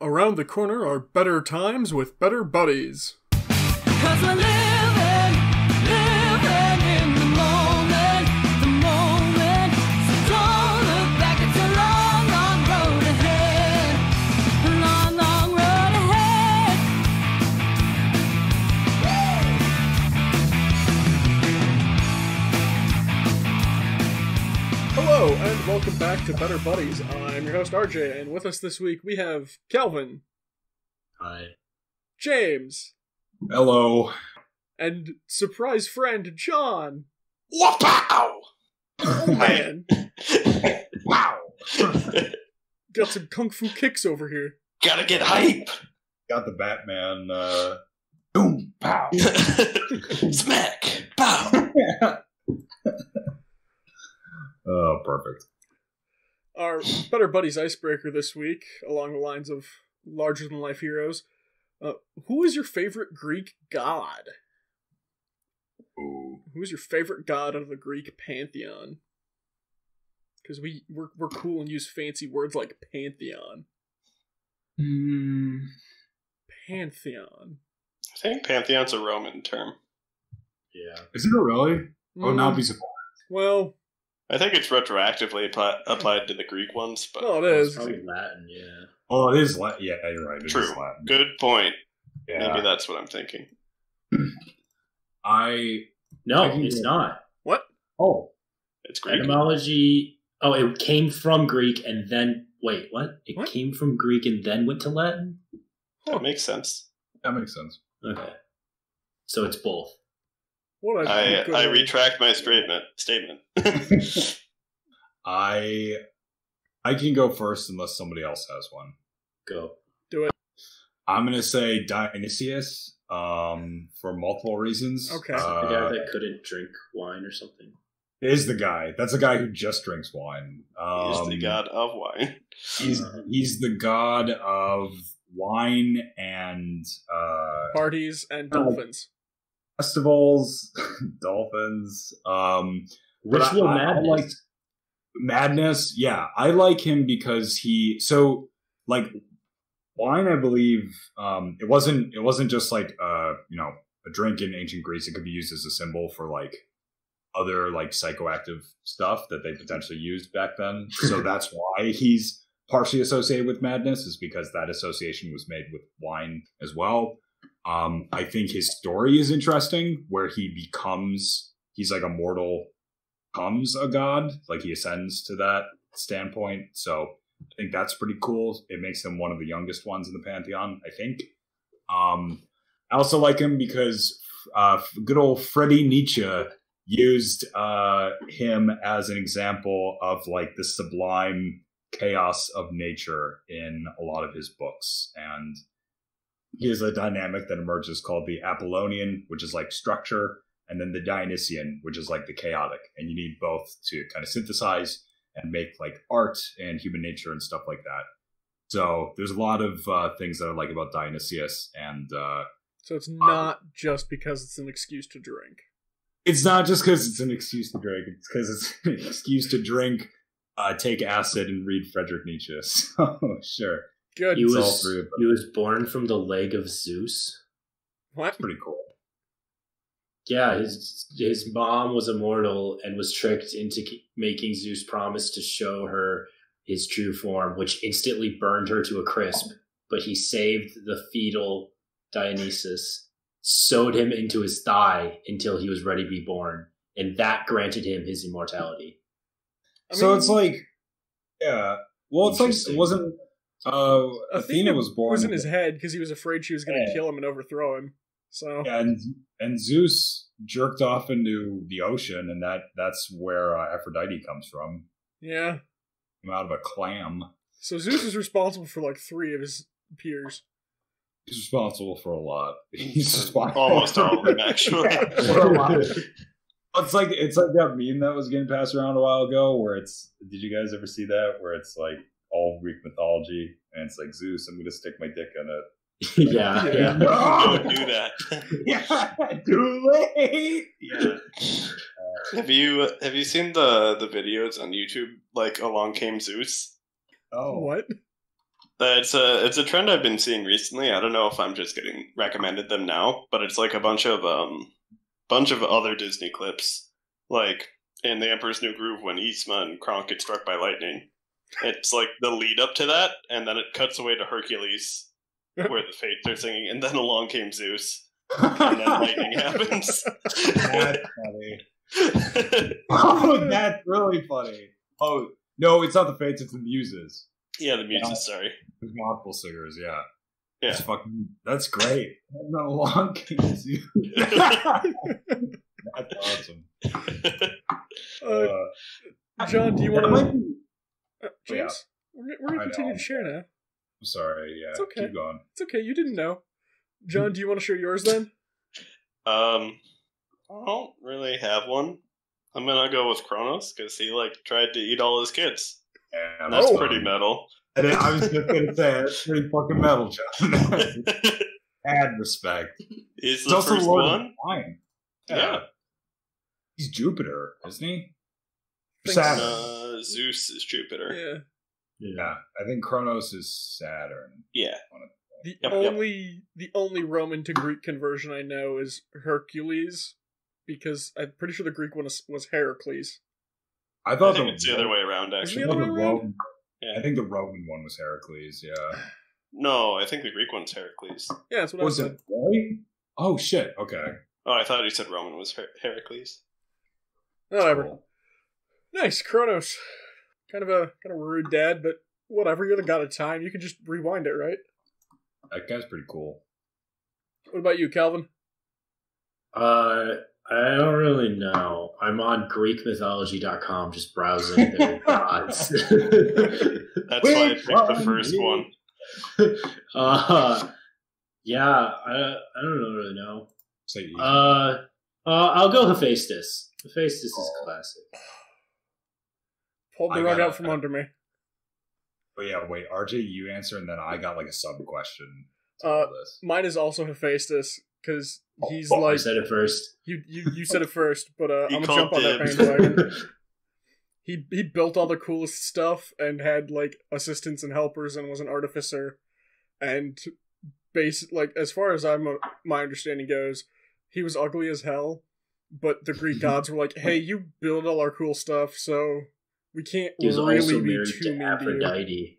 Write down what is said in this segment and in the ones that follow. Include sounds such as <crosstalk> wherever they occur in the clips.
Around the corner are better times with better buddies. Welcome back to Better Buddies. I'm your host RJ, and with us this week we have Calvin, Hi. James, Hello. and surprise friend John. Wow! Oh man, <laughs> Wow. got some kung fu kicks over here. Gotta get hype! Got the Batman. Uh, boom. Pow. <laughs> Smack! Pow! <laughs> oh, perfect. Our Better Buddies icebreaker this week, along the lines of larger than life heroes. Uh, who is your favorite Greek god? Ooh. Who is your favorite god of the Greek pantheon? Because we we're, we're cool and use fancy words like pantheon. Hmm. Pantheon. I think Pantheon's a Roman term. Yeah. Is it really? Oh, now Mm, be surprised. well, I think it's retroactively appli- applied to the Greek ones, but no, it It's probably Latin, yeah. Oh, it is Latin. Yeah, you're right. It is True. Latin. good point. Yeah. Maybe that's what I'm thinking. I. No, I it's not. What? Oh. It's Greek. Etymology. Oh, it came from Greek and then. Wait, what? It What? came from Greek and then went to Latin? That makes sense. That makes sense. Okay. So it's both. What a I good I retract my statement. Statement. <laughs> I. I can go first unless somebody else has one. Go. Do it. I'm gonna say Dionysius. Um, for multiple reasons. Okay. the guy Uh, that couldn't drink wine or something. is the guy. That's the guy who just drinks wine. Um, He's the god of wine. He's Uh, he's the god of wine and uh, parties and Oh. dolphins. Festivals, <laughs> dolphins. Um, Ritual I- I- I madness. like- madness. Yeah, I like him because he so like wine. I believe um, it wasn't it wasn't just like uh you know a drink in ancient Greece. It could be used as a symbol for like other like psychoactive stuff that they potentially used back then. <laughs> So that's why he's partially associated with madness is because that association was made with wine as well. Um, I think his story is interesting, where he becomes he's like a mortal, becomes a god, like he ascends to that standpoint. So I think that's pretty cool. It makes him one of the youngest ones in the pantheon. I think. Um, I also like him because uh, good old Freddie Nietzsche used uh, him as an example of like the sublime chaos of nature in a lot of his books and here's a dynamic that emerges called the apollonian which is like structure and then the dionysian which is like the chaotic. And you need both to kind of synthesize and make like art and human nature and stuff like that. So there's a lot of uh, things that i like about dionysius and uh, So it's not just because it's an excuse to drink. it's not just because it's an excuse to drink. It's because it's an excuse to drink uh, take acid and read frederick nietzsche. <laughs> So sure Good. He was three of them. he was born from the leg of Zeus. what? pretty cool Yeah, his his mom was immortal and was tricked into making Zeus promise to show her his true form, which instantly burned her to a crisp. But he saved the fetal Dionysus, sewed him into his thigh until he was ready to be born, and that granted him his immortality. I so it's like, yeah. Well, it's like it wasn't. Uh, Athena was born. was in his head because he was afraid she was going to Yeah. kill him and overthrow him. So and and Zeus jerked off into the ocean, and that that's where uh, Aphrodite comes from. yeah. Came out of a clam. So Zeus is responsible for like three of his peers. He's responsible for a lot. <laughs> He's responsible Almost all of them, actually. <laughs> for a lot. It's like it's like that meme that was getting passed around a while ago, where it's. Did you guys ever see that? Where it's like all Greek mythology, and it's like Zeus. I'm gonna stick my dick in it. <laughs> yeah, <laughs> Yeah. <laughs> yeah. Don't do that. yeah, too late. Yeah. have you have you seen the the videos on YouTube like Along Came Zeus? Oh, What? It's a it's a trend I've been seeing recently. I don't know if I'm just getting recommended them now, but it's like a bunch of um bunch of other Disney clips, like in The Emperor's New Groove when Yzma and Kronk get struck by lightning. It's like the lead up to that, and then it cuts away to Hercules, where the Fates are singing, and then along came Zeus, and then lightning <laughs> happens. That's funny. <laughs> Oh, that's really funny. Oh no, it's not the Fates; it's the Muses, yeah, the Muses. Sorry. the gospel singers. Yeah, Yeah. That's fucking. That's great. And then along came Zeus. <laughs> that's awesome. Uh, Uh, John, do you want to? Be- Uh, James, we're, we're gonna continue to share now. I'm sorry. Yeah, It's okay. keep going. It's okay. You didn't know. John, do you want to share yours then? <laughs> Um, I don't really have one. I'm gonna go with Kronos because he like tried to eat all his kids. Yeah, And that's Oh. pretty metal. And I was just gonna <laughs> say that's pretty fucking metal, John. <laughs> Add respect. He's He's the also first Lord one. the Flying. Yeah. He's Jupiter, isn't he? Think Saturn. Uh, Zeus is Jupiter. Yeah. Yeah, I think Kronos is Saturn. Yeah. The Yep, yep. only the only Roman to Greek conversion I know is Hercules, because I'm pretty sure the Greek one was, was Heracles. I I thought think it's the other way around. Actually, the I other way the around? Roman, Yeah. I think the Roman one was Heracles. Yeah. no, I think the Greek one's Heracles. Yeah, that's what Was I said. it really? Oh shit. Okay. Oh, I thought you said Roman was Her- Heracles. Whatever. Cool. Nice, Kronos. Kind of a kind of rude dad, but whatever. You got a time. You can just rewind it, right? That guy's pretty cool. What about you, Calvin? Uh, I don't really know. I'm on GreekMythology.com just browsing their <laughs> gods. <laughs> That's why I picked the first one. <laughs> uh, yeah, I, I don't really know. Say easy. Uh, uh, I'll go Hephaestus. Hephaestus is classic. Pulled the I rug out from under me. but yeah, wait, RJ, you answer, and then I got like a sub question. Uh, this. Mine is also Hephaestus because he's Oh, I like said it first. you. You you said it first, but uh, <laughs> He I'm gonna jump called on that bandwagon. <laughs> he he built all the coolest stuff and had like assistants and helpers and was an artificer and base like as far as I'm my understanding goes, he was ugly as hell. But the Greek <laughs> gods were like, "Hey, you build all our cool stuff, so we can't He was really also be married too to mean to you." Aphrodite.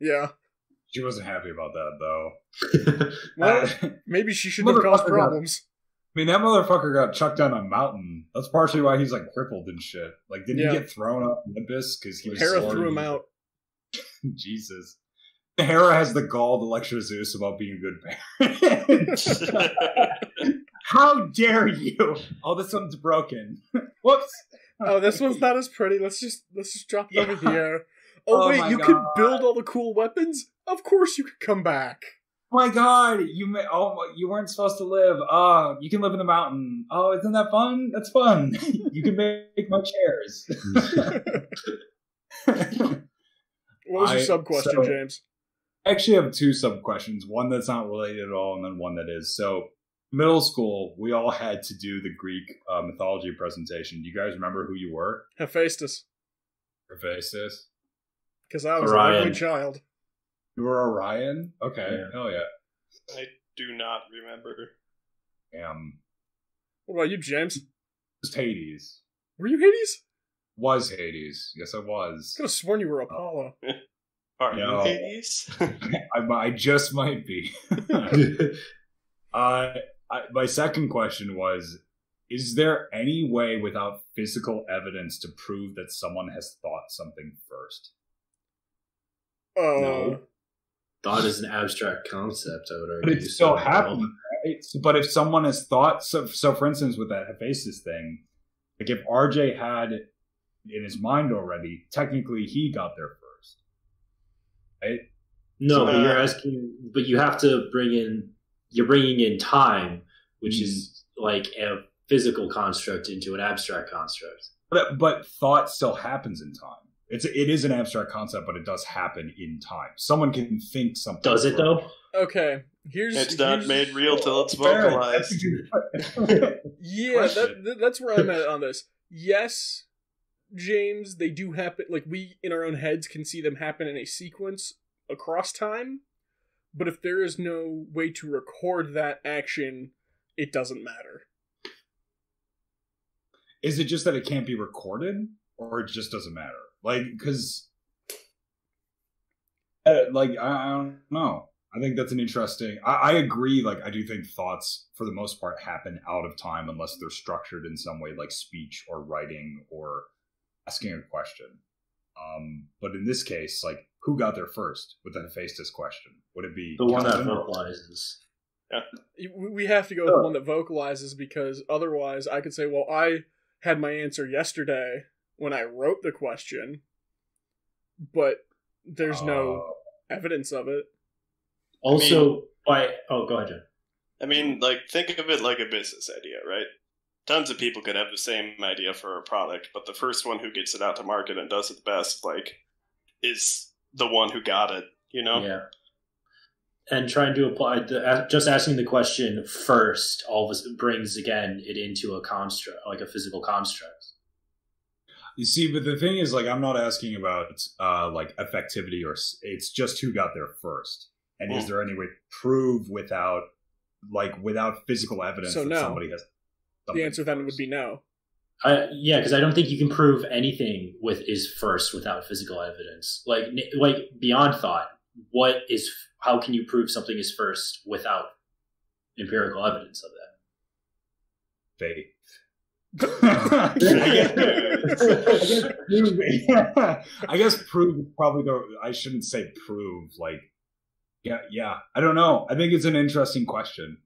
Yeah, She wasn't happy about that though. <laughs> well, Uh, <laughs> maybe she shouldn't have Motherfucker caused got- problems. mean, that motherfucker got chucked down a mountain. That's partially why he's like crippled and shit. Like, did Yeah. he get thrown up Olympus because he was Hera soaring? threw him out. <laughs> Jesus. Hera has the gall to lecture Zeus about being a good parent. How dare you? Oh, this one's broken. Whoops. Oh, this one's not as pretty. Let's just let's just drop it over here. <laughs> Oh, Oh wait, you can build all the cool weapons? Of course you could come back. Oh my god, you may, oh you weren't supposed to live. Oh, you can live in the mountain. Oh, isn't that fun? That's fun. <laughs> you can make my chairs. <laughs> What was your sub question, so- James? I actually have two sub questions. One that's not related at all, and then one that is. So, middle school, we all had to do the Greek uh, mythology presentation. Do you guys remember who you were? Hephaestus. Hephaestus. Because I was Orion. an ugly child. You were Orion. Okay. Yeah. Hell yeah. I do not remember. Um, What about you, James? just Hades. Were you Hades? Was Hades? Yes, I was. I could have sworn you were Apollo. <laughs> Are No. you Hades? <laughs> I, I just might be. <laughs> Uh, I, my second question was: Is there any way, without physical evidence, to prove that someone has thought something first? Uh, No. Thought is an abstract concept, I would argue. But it's still so, happening, right? So- But if someone has thought, so, so for instance, with that Hephaestus thing, like if RJ had in his mind already, technically he got there first. Right? No, but Uh, you're asking, but you have to bring in, you're bringing in time, which is mm-hmm. like a physical construct into an abstract construct. But but thought still happens in time. It's it is an abstract concept, but it does happen in time. Someone can think something. Does it first. though? okay. Here's it's not here's- made real till it's vocalized. <laughs> Yeah, that, that, that's where I'm at on this. Yes, James, they do happen. Like we in our own heads can see them happen in a sequence, across time, but if there is no way to record that action, it doesn't matter. Is it just that it can't be recorded, or it just doesn't matter? Like, because, uh, like, I, I don't know. I think that's an interesting. I, I agree. Like, I do think thoughts, for the most part, happen out of time unless they're structured in some way, like speech or writing or asking a question. Um, but in this case, like, who got there first with the Hephaestus question? Would it be The one that vocalizes. We- We have to go with the one that vocalizes because otherwise, I could say, well, I had my answer yesterday when I wrote the question, but there's no Uh, evidence of it. Also, by oh, go ahead, John. I mean, like, think of it like a business idea, right? Tons of people could have the same idea for a product, but the first one who gets it out to market and does it best, like, is the one who got it, you know? Yeah. And trying to apply the just asking the question first always brings again it into a construct, like a physical construct. You see, but the thing is, like, I'm not asking about uh like effectivity or it's just who got there first, and is Mm. there any way to prove without like without physical evidence So that no. somebody has? The something answer then would be no. I, yeah, because I don't think you can prove anything with is first without physical evidence. Like like beyond thought, what is how can you prove something is first without empirical evidence of that? faith. I guess, prove. I guess prove is probably the. I shouldn't say prove. Like, yeah, yeah. I don't know. I think it's an interesting question.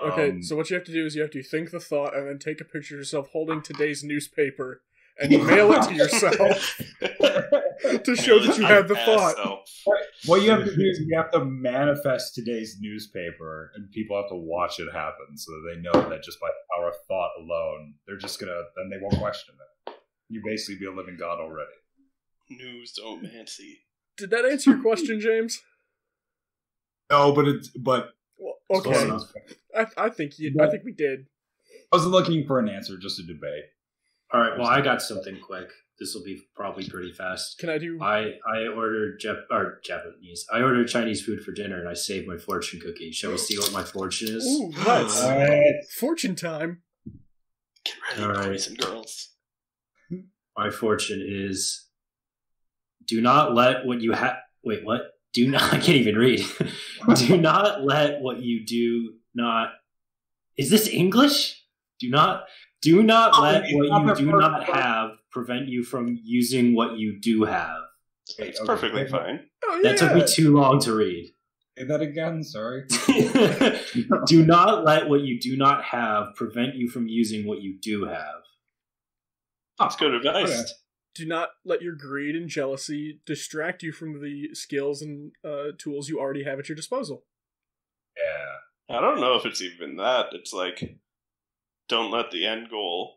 Okay, Um, so what you have to do is you have to think the thought and then take a picture of yourself holding today's newspaper and <laughs> mail it to yourself <laughs> to show that you had the thought. What you have to do is you have to manifest today's newspaper, and people have to watch it happen, so that they know that just by the power of thought alone, they're just gonna then they won't question it. You basically be a living god already. newsomancy. Did that answer your question, James? No, but it's but Well, Close okay. I, I think you, I think we did. I wasn't looking for an answer, just a debate. All right, well, I got something quick. This will be probably pretty fast. Can I do? I I ordered Jap- or Japanese. I ordered Chinese food for dinner, and I saved my fortune cookie. Shall we see what my fortune is? Ooh, let's. <gasps> Fortune time. Get ready, All right. boys and girls. My fortune is: do not let what you have. Wait, what? Do not. <laughs> I can't even read. <laughs> do not let what you do not. Is this English? Do not. Do not Oh, let what you do not part. have prevent you from using what you do have. It's Okay, perfectly okay. fine. Oh yeah. That took me too long to read. Say that again. Sorry. <laughs> do not let what you do not have prevent you from using what you do have. That's good advice. okay. Do not let your greed and jealousy distract you from the skills and uh, tools you already have at your disposal. Yeah. I don't know if it's even that. It's like, don't let the end goal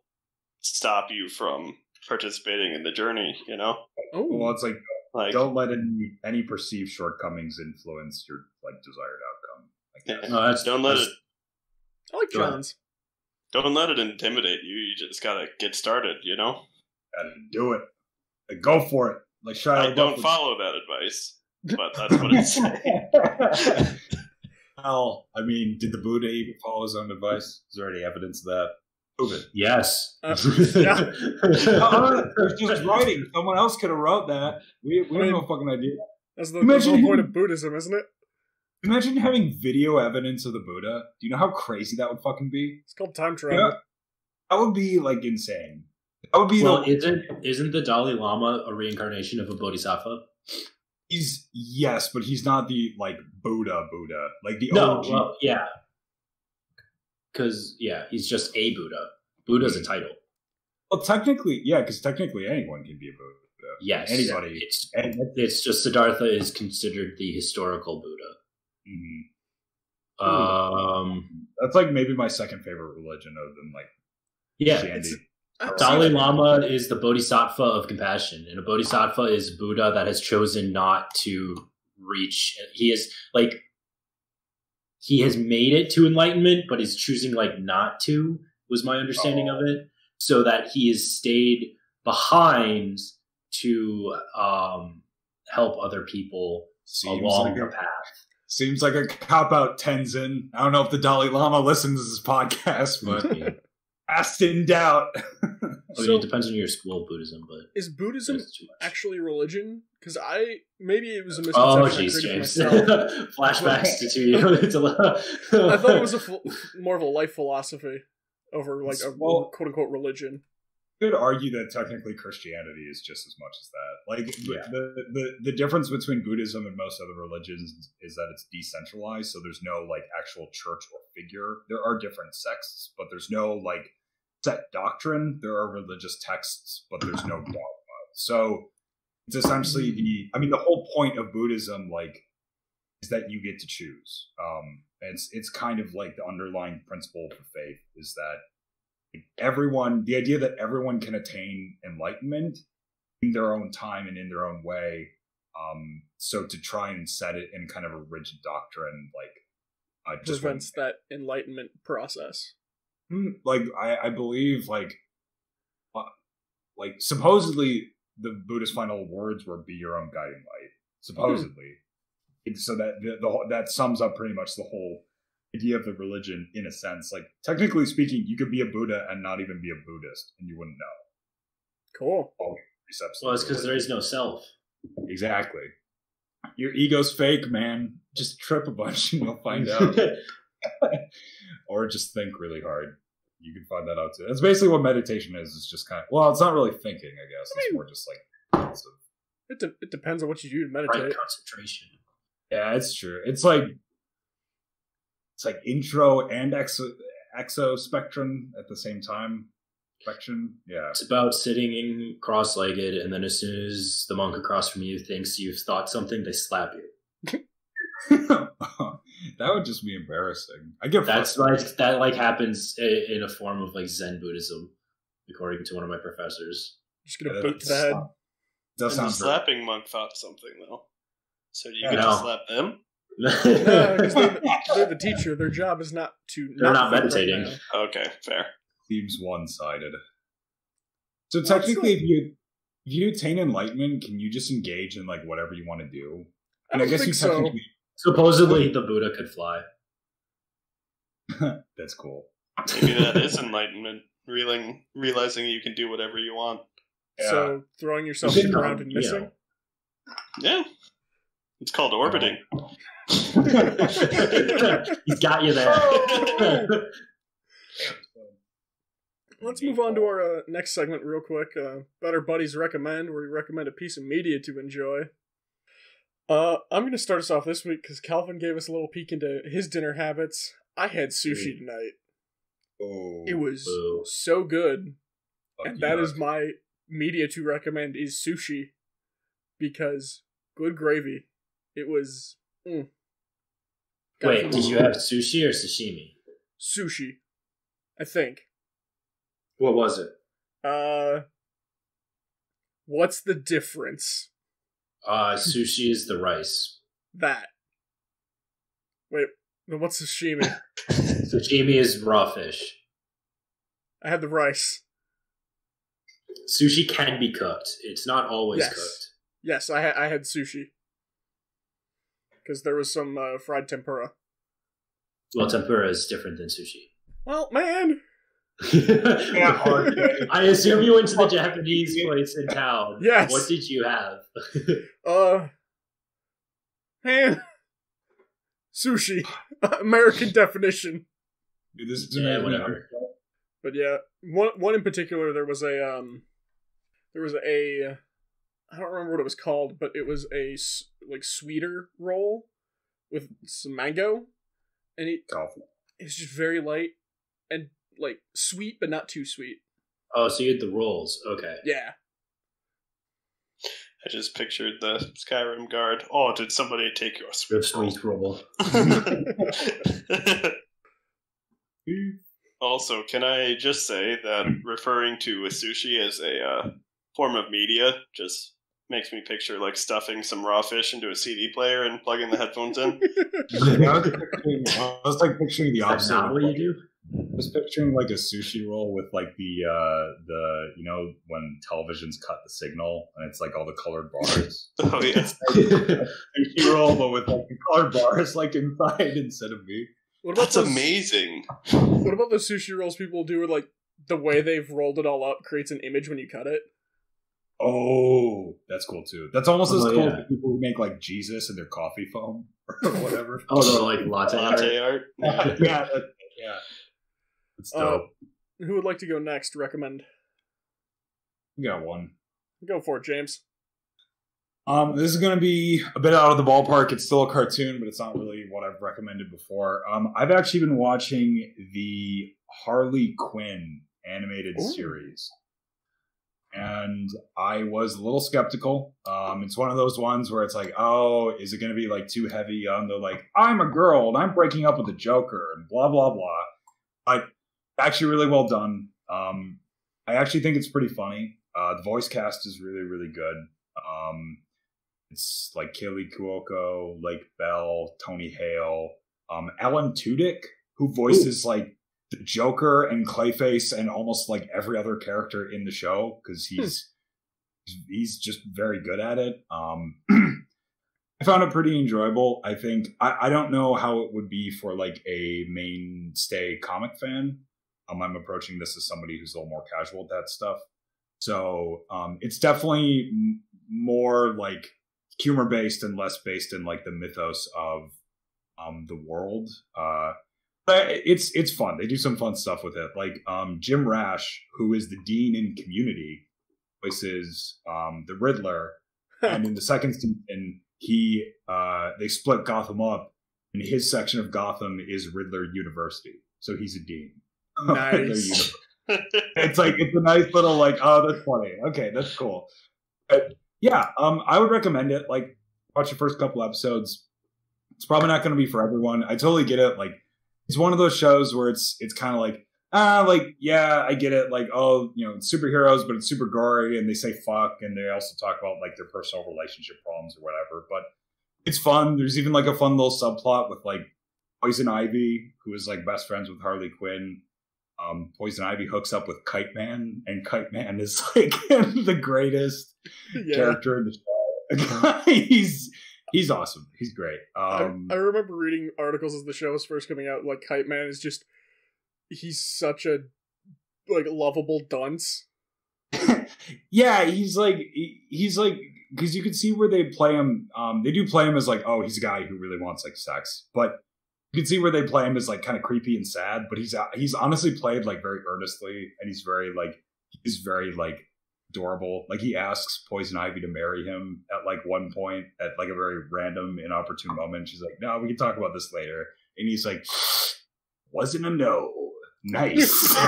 stop you from participating in the journey, you know? Oh, Well, it's like Like, don't let any any perceived shortcomings influence your like desired outcome. I guess. No, that's, don't let it I like Go. John's. don't let it intimidate you. You just gotta get started, you know? Gotta do it. Like, go for it. Like Shia I LaBeouf don't would- follow that advice, but that's what it's saying. <laughs> well, I mean, did the Buddha even follow his own advice? Is there any evidence of that? It. yes. Uh, yeah. <laughs> There's just writing. Someone else could have wrote that. We, we have no fucking idea. That's the, Imagine the whole point of Buddhism, isn't it? Imagine having video evidence of the Buddha. Do you know how crazy that would fucking be? It's called time travel. Yeah. That would be like insane. That would be well, the isn't isn't the Dalai Lama a reincarnation of a bodhisattva? he's yes, but he's not the like Buddha Buddha. Like the No, OG. well, yeah, because yeah, he's just a Buddha. Buddha's a title. Well, technically, yeah, because technically anyone can be a Buddha. Yes, anybody. It's And, it's just Siddhartha is considered the historical Buddha. mhm. Um, That's like maybe my second favorite religion, other than like yeah, Dalai Lama is the bodhisattva of compassion, and a bodhisattva is Buddha that has chosen not to reach. He is like he has made it to enlightenment, but is choosing like not to. Was my understanding of it, so that he has stayed behind to um, help other people Seems along like the a, path. seems like a cop out, Tenzin. I don't know if the Dalai Lama listens to this podcast, but <laughs> asked in doubt. <laughs> I mean, So- it depends on your school of Buddhism, but Is Buddhism that's too actually religion? Because I maybe it was a Oh, misconception I jeez, James. myself. <laughs> Flashbacks to two years. I thought it was a ph- more of a life philosophy over like a Well- quote unquote religion. could argue that technically Christianity is just as much as that. Like Yeah. the, the the difference between Buddhism and most other religions is that it's decentralized, so there's no like actual church or figure. There are different sects, but there's no like set doctrine. There are religious texts, but there's no dogma. So it's essentially the I mean the whole point of Buddhism like is that you get to choose. Um it's it's kind of like the underlying principle of faith is that everyone the idea that everyone can attain enlightenment in their own time and in their own way um so to try and set it in kind of a rigid doctrine like uh, just Prevents that enlightenment process. Hmm, like I, I believe like uh, like supposedly the buddhist final words were be your own guiding light supposedly. So that the, the that sums up pretty much the whole idea of the religion in a sense. Like technically speaking you could be a buddha and not even be a buddhist and you wouldn't know. Cool. precepts well, it's because there is no self. exactly. Your ego's fake man. Just trip a bunch and you'll find <laughs> out. Or just think really hard you can find that out too It's basically what meditation is it's just kind of well it's not really thinking i guess it's more just like passive. It, de- it depends on what you do to right meditate. concentration. yeah it's true it's like it's like intro and exo exo spectrum at the same time spectrum yeah It's about sitting in cross-legged, and then as soon as the monk across from you thinks you've thought something, they slap you. <laughs> <laughs> that would just be embarrassing i get That's frustrated. like that like happens in a form of like Zen Buddhism, according to one of my professors. Just gonna Yeah, boot to the head. that And the sounds very- slapping monk thought something though. So do you Yeah. get No. to slap them? <laughs> No, because they're, <laughs> the- they're the teacher. Their job is not to. They're not think right meditating. now. Okay, fair. seems one-sided. So technically, if you if you attain enlightenment, can you just engage in like whatever you want to do? And don't guess think you so. Technically Supposedly, the Buddha could fly. <laughs> that's cool. Maybe that is <laughs> enlightenment. Realizing, realizing you can do whatever you want. So throwing yourself You to the ground and missing. know. Yeah. It's called orbiting. <laughs> He's got you there. Let's move on to our uh, next segment real quick. Uh, Better Buddies Recommend, where we recommend a piece of media to enjoy. Uh, I'm going to start us off this week because Calvin gave us a little peek into his dinner habits. I had sushi tonight. Oh, It was Boo. so good. fuck and that yeah. is my media to recommend is sushi because good gravy. It was mm. Wait, did you have sushi or sashimi? sushi? I think. What was it? Uh, what's the difference? Uh, sushi is the rice. That. Wait, then what's sashimi? <laughs> Sashimi is raw fish. I had the rice. Sushi can be cooked. It's not always Yes. cooked. Yes, I had I had sushi because there was some uh, fried tempura. Well, tempura is different than sushi. Well, man, okay. <laughs> I assume you went to the Japanese place in town. Yes. What did you have? <laughs> uh, man, sushi, American definition. Dude, this is Yeah, whatever. But yeah, one one in particular, there was a um, there was a, I don't remember what it was called, but it was a like sweeter roll with some mango, and it Awful. it's just very light and like sweet, but not too sweet. Oh, so you had the rolls. Okay. Yeah, I just pictured the Skyrim guard. Oh, did somebody take your The sweet sweet roll. <laughs> also, can I just say that referring to a sushi as a uh, form of media just makes me picture like stuffing some raw fish into a CD player and plugging the headphones in. I was, <laughs> I was like picturing the Is that opposite. not of what you do? I was picturing like a sushi roll with like the uh the you know when televisions cut the signal and it's like all the colored bars. <laughs> Oh yeah. sushi roll, but with like the colored bars like inside <laughs> instead of meat. What about That's those, amazing. What about the sushi rolls people do with like the way they've rolled it all up creates an image when you cut it? Oh, that's cool too. That's almost as Oh, cool yeah. as people who make like Jesus and their coffee foam <laughs> or whatever. oh, the like latte. art. Latte art. yeah, that, It's Uh. Who would like to go next? Recommend. we got one. Go for it, James. Um, this is going to be a bit out of the ballpark. It's still a cartoon, but it's not really what I've recommended before. Um, I've actually been watching the Harley Quinn animated Ooh. series, and I was a little skeptical. Um, it's one of those ones where it's like, oh, is it going to be like too heavy on the like, I'm a girl and I'm breaking up with the Joker and blah blah blah. Actually really well done. Um, I actually think it's pretty funny. Uh, the voice cast is really really good. Um, it's like Kaley Cuoco, Lake Bell, Tony Hale, um, Alan Tudyk, who voices like the Joker and Clayface and almost like every other character in the show because he's he's just very good at it. Um, <clears throat> I found it pretty enjoyable. I think I, I don't know how it would be for like a mainstay comic fan. Um, I'm approaching this as somebody who's a little more casual with that stuff. So um, it's definitely m- more like humor based and less based in like the mythos of um, the world. Uh, but it's it's fun. They do some fun stuff with it. Like um, Jim Rash, who is the dean in Community, voices um, the Riddler, <laughs> and in the second season, he uh, they split Gotham up, and his section of Gotham is Riddler University. So he's a dean. Of Riddler Nice. It's like it's a nice little like oh that's funny. Okay that's cool. But yeah um i would recommend it. Like watch the first couple episodes. It's probably not going to be for everyone. I totally get it. Like it's one of those shows where it's it's kind of like ah like yeah i get it. Like oh you know it's superheroes but it's super gory and they say fuck and they also talk about like their personal relationship problems or whatever but it's fun. There's even like a fun little subplot with like poison ivy who is like best friends with harley quinn um, Poison Ivy hooks up with Kite Man, and Kite Man is <laughs> like <laughs> the greatest yeah. character in the show. <laughs> he's he's awesome. He's great. I, Um, I remember reading articles as the show was first coming out. Like Kite Man is just he's such a like lovable dunce. yeah, he's like he- he's like because you can see where they play him. Um, they do play him as like oh he's a guy who really wants like sex, but you can see where they play him as like kind of creepy and sad. But he's uh, he's honestly played like very earnestly, and he's very like he's very like adorable. Like he asks Poison Ivy to marry him at like one point at like a very random, inopportune moment. She's like, "No, we can talk about this later," and he's like, "Wasn't a no." Nice. <laughs>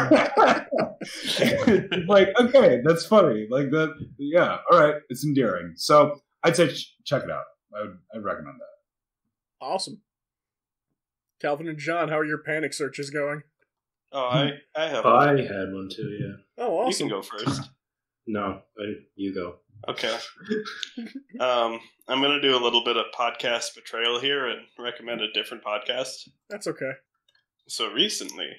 Like, okay, that's funny. Like that, yeah. All right, it's endearing. So I'd say ch- check it out. I would, I'd recommend that. Awesome. Calvin and John, how are your panic searches going? Oh, I I have. I one. had one too. Yeah. Oh, awesome. You can go first. No, I, you go. Okay. <laughs> Um, I'm gonna do a little bit of podcast betrayal here and recommend a different podcast. That's okay. So recently,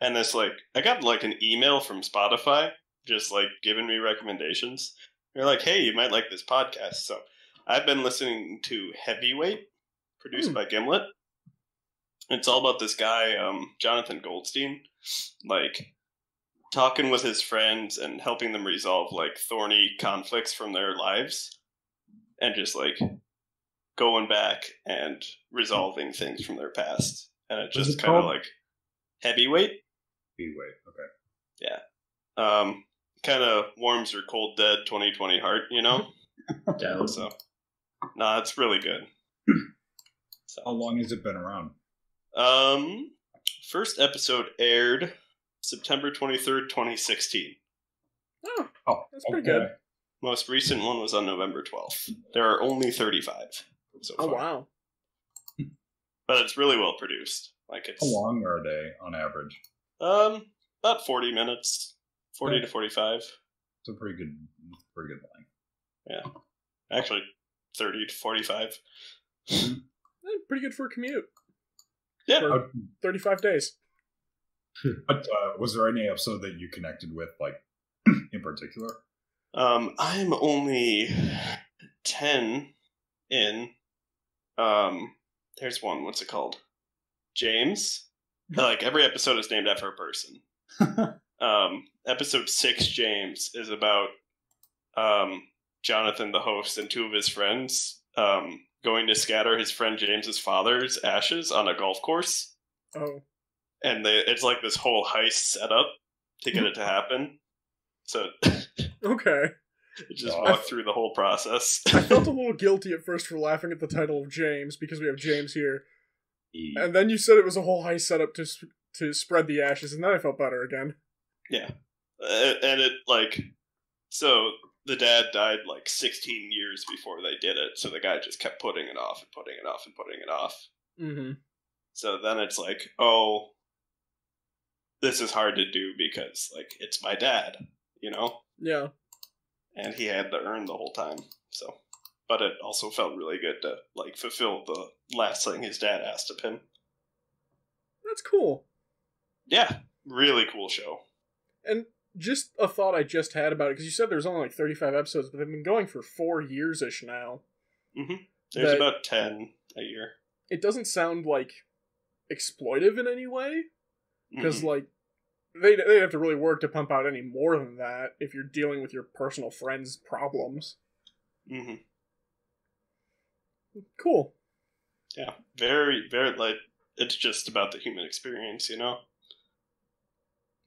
and this like I got like an email from Spotify just like giving me recommendations. They're like, "Hey, you might like this podcast." So I've been listening to Heavyweight, produced Hmm. by Gimlet. It's all about this guy, um, Jonathan Goldstein, like talking with his friends and helping them resolve like thorny conflicts from their lives, and just like going back and resolving things from their past. And it just kind of like heavyweight. Anyway, okay. Yeah. Um, kind of warms your cold dead 2020 heart, you know. Down. <laughs> so, nah, it's really good. <clears throat> How long has it been around? Um, first episode aired September 23rd, 2016. Oh, Oh, That's pretty good. Most recent one was on November 12th. There are only 35 so far. oh wow. but it's really well produced. Like it's How long are they on average? um about 40 minutes, 40 Yeah. to 45. It's a pretty good, pretty good length. Yeah. Actually, 30 to 45. Eh, Pretty good for a commute. Yeah. For 35 days. But uh, was there any episode that you connected with, like <clears throat> in particular? Um, I'm only ten in. Um, there's one. What's it called? James. <laughs> like every episode is named after a person. <laughs> um, episode six, James, is about um, Jonathan, the host, and two of his friends um, going to scatter his friend James's father's ashes on a golf course, Oh, and they, it's like this whole heist setup to get it to <laughs> happen. So okay. <laughs> just Oh. walk through the whole process. I felt a <laughs> little guilty at first for laughing at the title of James because we have James here, and then you said it was a whole heist setup to s- to spread the ashes, and then I felt better again. Yeah, and it like so the dad died like 16 years before they did it so the guy just kept putting it off and putting it off and putting it off Mm-hmm. so then it's like oh this is hard to do because like it's my dad you know Yeah. and he had to earn the whole time so but it also felt really good to like fulfill the last thing his dad asked of him That's cool. yeah really cool show And just a thought I just had about it because you said there's only like 35 episodes, but they've been going for four years ish now. there's about 10 a year It doesn't sound like exploitive in any way because Mhm. like they they have to really work to pump out any more than that if you're dealing with your personal friends' problems. Mm-hmm. Cool. Yeah, very, very like it's just about the human experience, you know.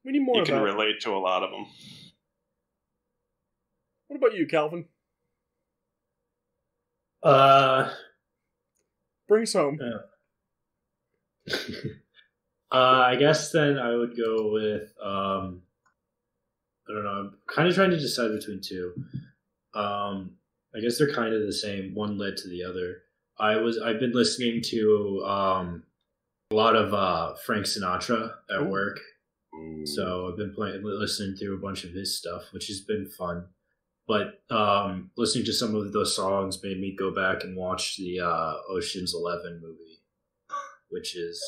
We need more you of can that. relate to a lot of them. What about you, Calvin? Uh, Bring us home. <laughs> uh, I guess then I would go with um, I don't know. I'm kind of trying to decide between two. Um, I guess they're kind of the same. One led to the other. I was I've been listening to um, a lot of uh, Frank Sinatra at Ooh. work. Ooh. So I've been playing, listening through a bunch of his stuff, which has been fun. But um, listening to some of those songs made me go back and watch the uh, Ocean's Eleven movie, which is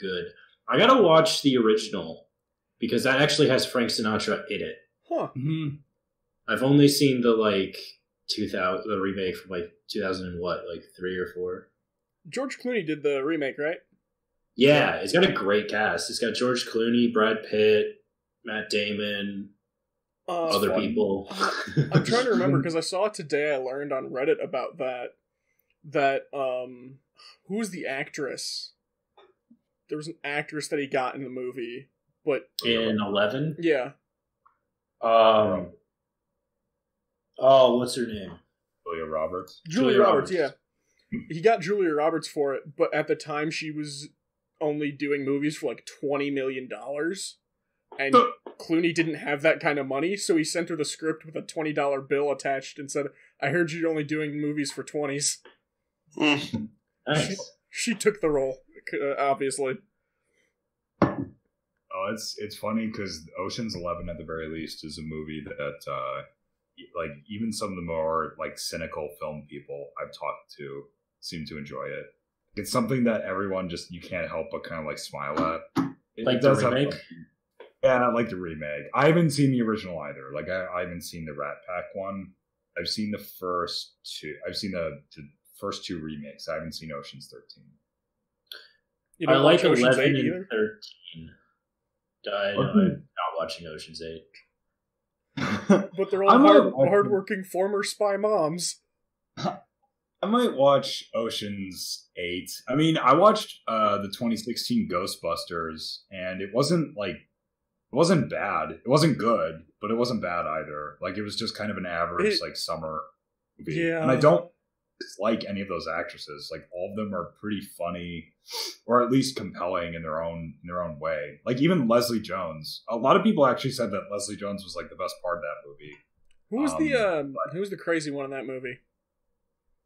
good. I gotta watch the original because that actually has Frank Sinatra in it. Huh. Mhm. I've only seen the like two thousand the remake from like two thousand and what like three or four. George Clooney did the remake, right? Yeah, it's got a great cast. It's got George Clooney, Brad Pitt, Matt Damon, Uh, other fun. people. <laughs> I'm <laughs> trying to remember because I saw it today. I learned on Reddit about that. That um, who was the actress? There was an actress that he got in the movie, but in eleven. yeah, Um. Oh, what's her name? Julia Roberts. Julia, Julia Roberts, Roberts. Yeah, he got Julia Roberts for it, but at the time she was only doing movies for like twenty million dollars, and Clooney didn't have that kind of money, so he sent her the script with a twenty dollar bill attached and said, "I heard you're only doing movies for twenties. Mm. <laughs> Nice. She took the role, uh, obviously. Oh, it's it's funny because Ocean's Eleven, at the very least, is a movie that, uh, like, even some of the more like cynical film people I've talked to seem to enjoy it. It's something that everyone just you can't help but kind of like smile at. It, Like it the does have remake? some- yeah, like the remake. I haven't seen the original either. Like, I, I haven't seen the Rat Pack one. I've seen the first two. I've seen the, the first two remakes. I haven't seen Ocean's Thirteen. You I like watch Ocean's eleven Eight and either. thirteen. I know, Okay. I'm not watching Ocean's Eight. <laughs> But they're all I might hard, watch- hardworking former spy moms. <laughs> I might watch Ocean's Eight. I mean, I watched uh, the 2016 Ghostbusters, and it wasn't like it wasn't bad. It wasn't good, but it wasn't bad either. Like it was just kind of an average It- like summer movie. Yeah. And I don't like any of those actresses. Like all of them are pretty funny, or at least compelling in their own in their own way. Like even Leslie Jones. A lot of people actually said that Leslie Jones was like the best part of that movie. Who was the Um, uh, who was the crazy one in that movie?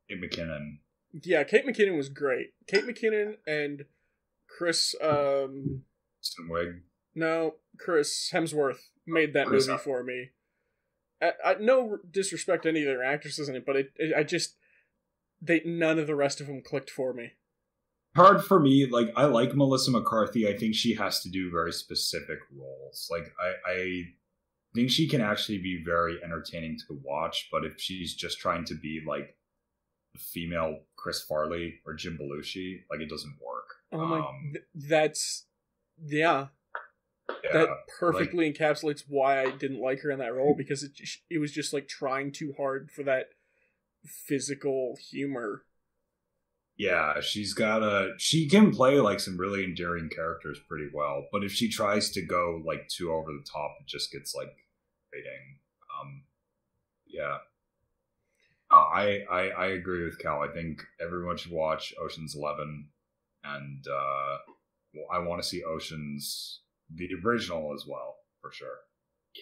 Kate McKinnon. Yeah, Kate McKinnon was great. Kate McKinnon and Chris um Wig. no, Chris Hemsworth made that Chris movie for me. I, I no disrespect to any of their actresses in it, but it, it I just they none of the rest of them clicked for me. hard for me. Like I like Melissa McCarthy. I think she has to do very specific roles. Like I, I think she can actually be very entertaining to watch. But if she's just trying to be like female Chris Farley or Jim Belushi, like it doesn't work. Oh my, Um, th- that's yeah. yeah, that perfectly encapsulates why I didn't like her in that role because it it was just like trying too hard for that physical humor. Yeah, she's got a. She can play like some really endearing characters pretty well, but if she tries to go like too over the top, it just gets like grating. Um, yeah. Uh, I, I I agree with Cal. I think everyone should watch Ocean's Eleven, and uh, well, I want to see Ocean's the original as well for sure.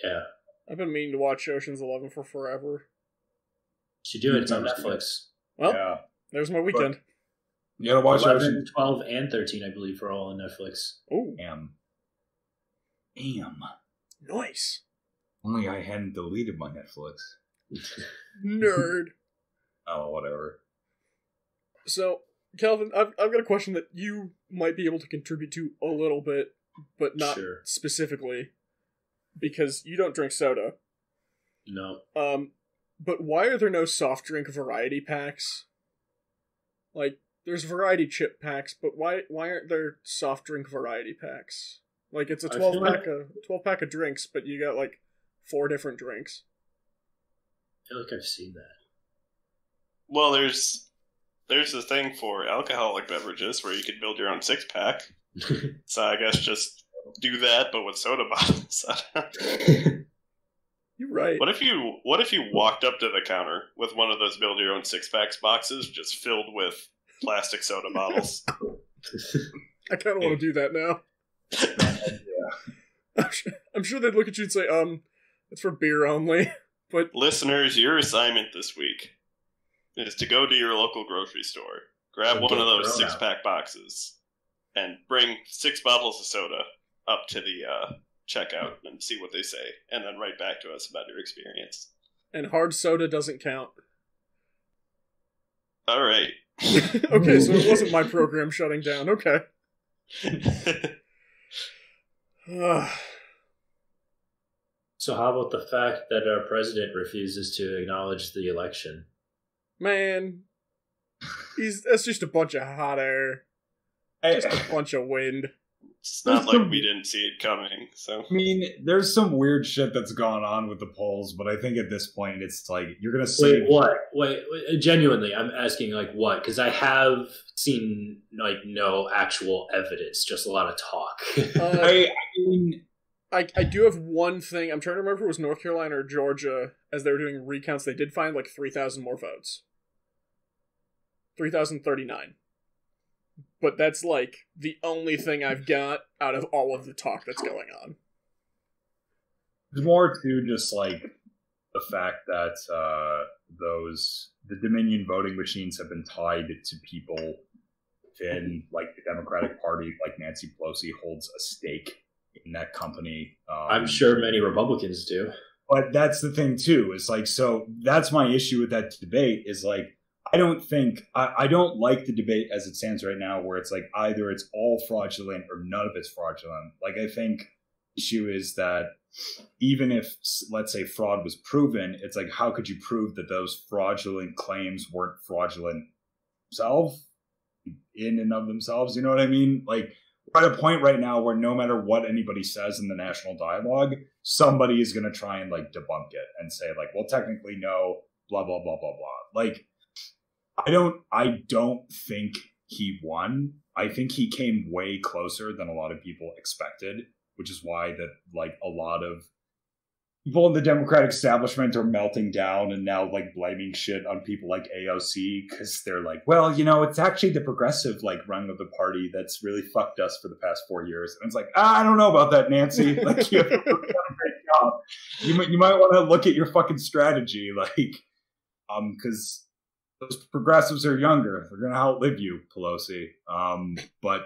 Yeah, I've been meaning to watch Ocean's Eleven for forever. should do it. It's on Netflix. Well, yeah, there's my weekend. you gotta watch 11, Ocean. 12, and 13, I believe, are all on Netflix. Oh, am, am, nice Only I hadn't deleted my Netflix. Nerd. <laughs> Oh, whatever. So, Calvin, I've I've got a question that you might be able to contribute to a little bit, but not Sure. specifically, because you don't drink soda. No. Um, but why are there no soft drink variety packs? Like, there's variety chip packs, but why why aren't there soft drink variety packs? Like, it's a twelve pack like- of twelve pack of drinks, but you got like four different drinks. I feel like I've seen that. Well, there's there's a thing for alcoholic beverages where you could build your own six pack. <laughs> So I guess just do that, but with soda <laughs> bottles. <laughs> You're right. what if you What if you walked up to the counter with one of those build your own six packs boxes just filled with plastic soda bottles? I kind of want to do that now. I'm sure, I'm sure they'd look at you and say, "Um, it's for beer only." But Listeners, your assignment this week is to go to your local grocery store, grab one of those six pack boxes, and bring six bottles of soda up to the uh, checkout and see what they say, and then write back to us about your experience. and hard soda doesn't count. All right. okay, so it wasn't my program shutting down. Okay. So, how about the fact that our president refuses to acknowledge the election? man, he's that's just a bunch of hot air, just a bunch of wind. it's not like we didn't see it coming. So I mean, there's some weird shit that's gone on with the polls, but I think at this point it's like you're gonna see Wait, what? Wait, wait, genuinely, I'm asking like what? Because I have seen like no actual evidence, just a lot of talk. <laughs> Uh, I, I mean, I, I do have one thing. I'm trying to remember if it was North Carolina or Georgia. As they were doing recounts, they did find like 3,000 more votes. 3,039. But that's like the only thing I've got out of all of the talk that's going on. there's more to just like the fact that uh, those the Dominion voting machines have been tied to people within like the Democratic Party, like Nancy Pelosi holds a stake in that company. Um, I'm sure many Republicans do. but that's the thing too is like so that's my issue with that debate is like i don't think I, I don't like the debate as it stands right now where it's like either it's all fraudulent or none of it's fraudulent like i think the issue is that even if let's say fraud was proven it's like how could you prove that those fraudulent claims weren't fraudulent themselves in and of themselves you know what i mean like at a point right now where no matter what anybody says in the national dialogue somebody is going to try and like debunk it and say like well technically no blah blah blah blah blah. Like i don't i don't think he won. I think he came way closer than a lot of people expected which is why that like a lot of people in the democratic establishment are melting down and now like blaming shit on people like aoc because they're like well you know it's actually the progressive like rung of the party that's really fucked us for the past four years and it's like ah, i don't know about that nancy <laughs> like you <laughs> have a great job you might you might want to look at your fucking strategy, <laughs> like, um, because those progressives are younger. They're gonna outlive you, Pelosi. Um, but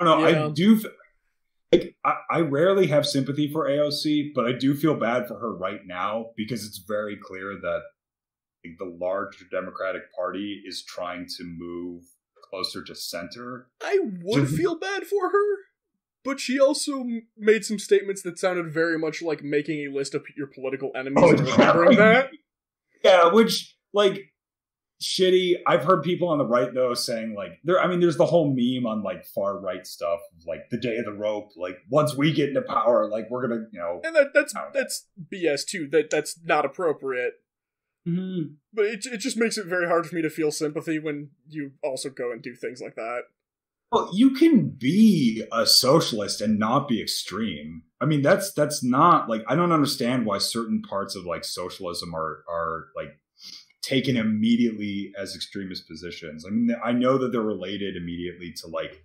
I don't know. Yeah. I do. I, I rarely have sympathy for AOC, but I do feel bad for her right now because it's very clear that the larger Democratic Party is trying to move closer to center. I would <laughs> feel bad for her, but she also made some statements that sounded very much like making a list of your political enemies Oh, and remembering yeah. that. <laughs> Yeah, which like shitty. I've heard people on the right though saying like there. I mean, there's the whole meme on like far right stuff, like the day of the rope. Like once we get into power, like we're gonna, you know. And that that's that's BS too. That that's not appropriate. Mhm. But it it just makes it very hard for me to feel sympathy when you also go and do things like that. Well, you can be a socialist and not be extreme. I mean, that's that's not like I don't understand why certain parts of like socialism are are like taken immediately as extremist positions. I mean, I know that they're related immediately to like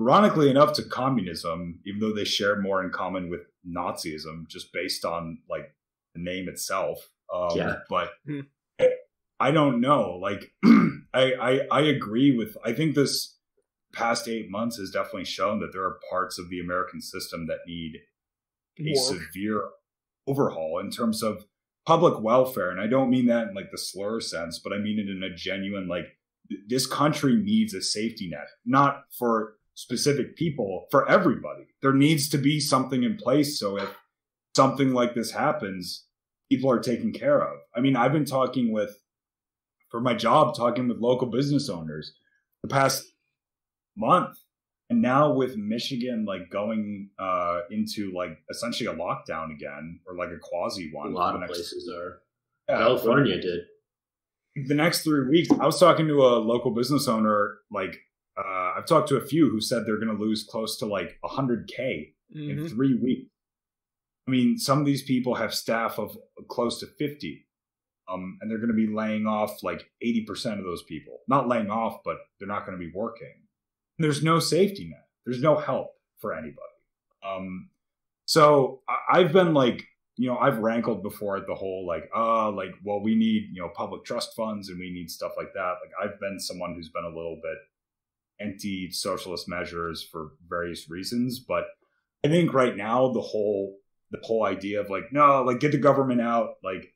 ironically enough to communism, even though they share more in common with Nazism just based on like the name itself. Um, Yeah. but Hmm. I don't know. Like, <clears throat> I, I I agree with. I think this past eight months has definitely shown that there are parts of the American system that need a Work. severe overhaul in terms of public welfare. And I don't mean that in like the slur sense, but I mean it in a genuine like this country needs a safety net, not for specific people, for everybody. There needs to be something in place so if something like this happens, people are taken care of. I mean, I've been talking with for my job talking with local business owners the past month and now with michigan like going uh into like essentially a lockdown again or like a quasi one. A one lot of next- places are. Yeah, California did. the next three weeks i was talking to a local business owner like uh i've talked to a few who said they're going to lose close to like 100k in Mhm. three weeks. I mean, some of these people have staff of close to 50. Um, and they're going to be laying off like 80% of those people. Not laying off, but they're not going to be working. There's no safety net. There's no help for anybody. Um, so I've been like, you know, I've rankled before at the whole like, uh, like, well, we need, you know, public trust funds and we need stuff like that. Like, I've been someone who's been a little bit anti socialist measures for various reasons, but I think right now the whole the whole idea of like no, like get the government out, like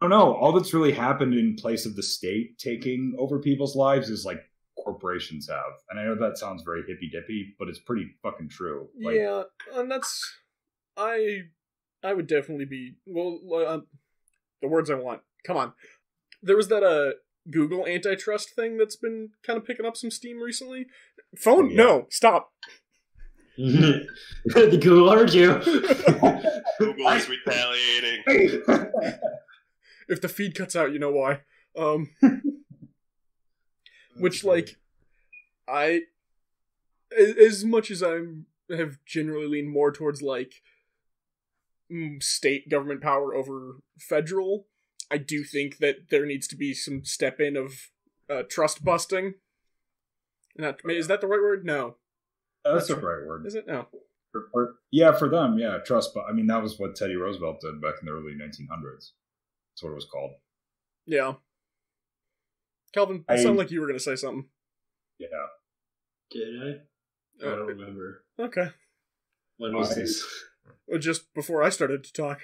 I don't know. All that's really happened in place of the state taking over people's lives is like corporations have, and I know that sounds very hippy dippy, but it's pretty fucking true. Like, yeah, and that's I I would definitely be well. Uh, the words I want. Come on. There was that uh Google antitrust thing that's been kind of picking up some steam recently. Phone? Oh, yeah. No, stop. the Google heard you. <laughs> Google is retaliating. <laughs> if the feed cuts out, you know why. Um, <laughs> which like I as much as I'm have generally leaned more towards like mm, state government power over federal, I do think that there needs to be some step in of uh, trust busting. Not, is that the right word? No, that's the right word. is it? No. For- for- yeah, for them, yeah, trust. But I mean, that was what Teddy Roosevelt did back in the early 1900s. That's what it was called. Yeah. Calvin, I- it sounded like you were going to say something. Yeah. Did I? I Uh, don't remember. okay. When was I- this? Just before I started to talk.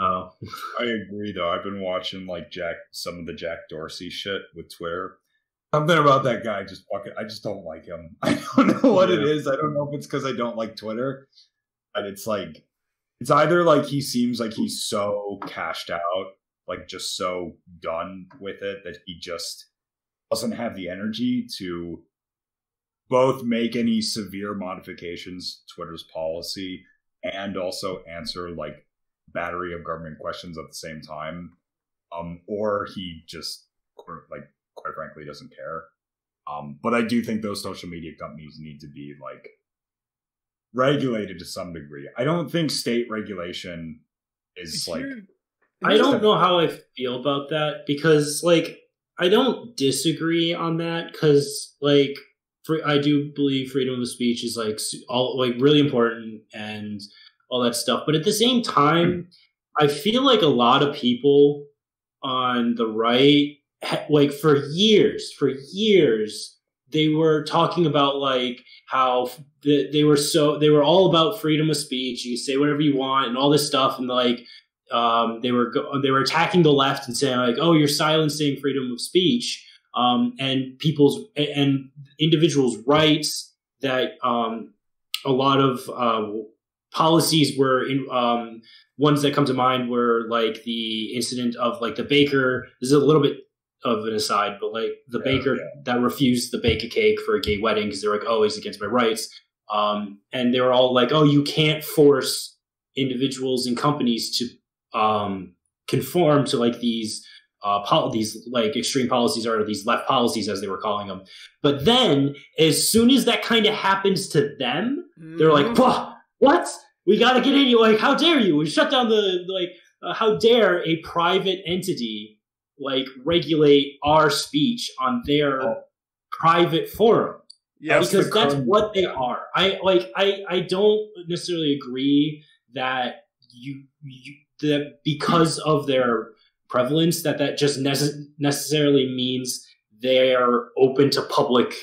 Oh. <laughs> I agree, though. I've been watching like Jack, some of the Jack Dorsey shit with Twitter. Something about that guy just fucking. I just don't like him. <laughs> I don't know what it Yeah. is. I don't know if it's because I don't like Twitter, but it's like it's either like he seems like he's so cashed out, like just so done with it that he just doesn't have the energy to both make any severe modifications to Twitter's policy and also answer like battery of government questions at the same time um or he just like quite frankly doesn't care. Um but i do think those social media companies need to be like regulated to some degree. I don't think state regulation is like I don't know how I feel about that because, like, I don't disagree on that because, like, for, I do believe freedom of speech is like all like really important and all that stuff. But at the same time, I feel like a lot of people on the right, like, for years, for years, they were talking about like how they were so they were all about freedom of speech. You say whatever you want and all this stuff, and like um, they were go- they were attacking the left and saying like, "Oh, you're silencing freedom of speech." um, and people's and individuals' rights that um, a lot of uh, policies were in um, ones that come to mind were like the incident of like the baker. This is a little bit of an aside, but like the Yeah, baker that refused to bake a cake for a gay wedding because they're like, oh, he's against my rights. Um, and they were all like, oh, you can't force individuals and companies to um, conform to like these uh, pol- these like extreme policies or these left policies as they were calling them. But then, as soon as that kind of happens to them, they're like, Mhm. What? We got to get in. You like, how dare you? We shut down the like. Uh, how dare a private entity like regulate our speech on their Oh. private forum? yes, because that's what they are. I like. I I don't necessarily agree that you you that because of their prevalence that that just nece- necessarily means they're open to public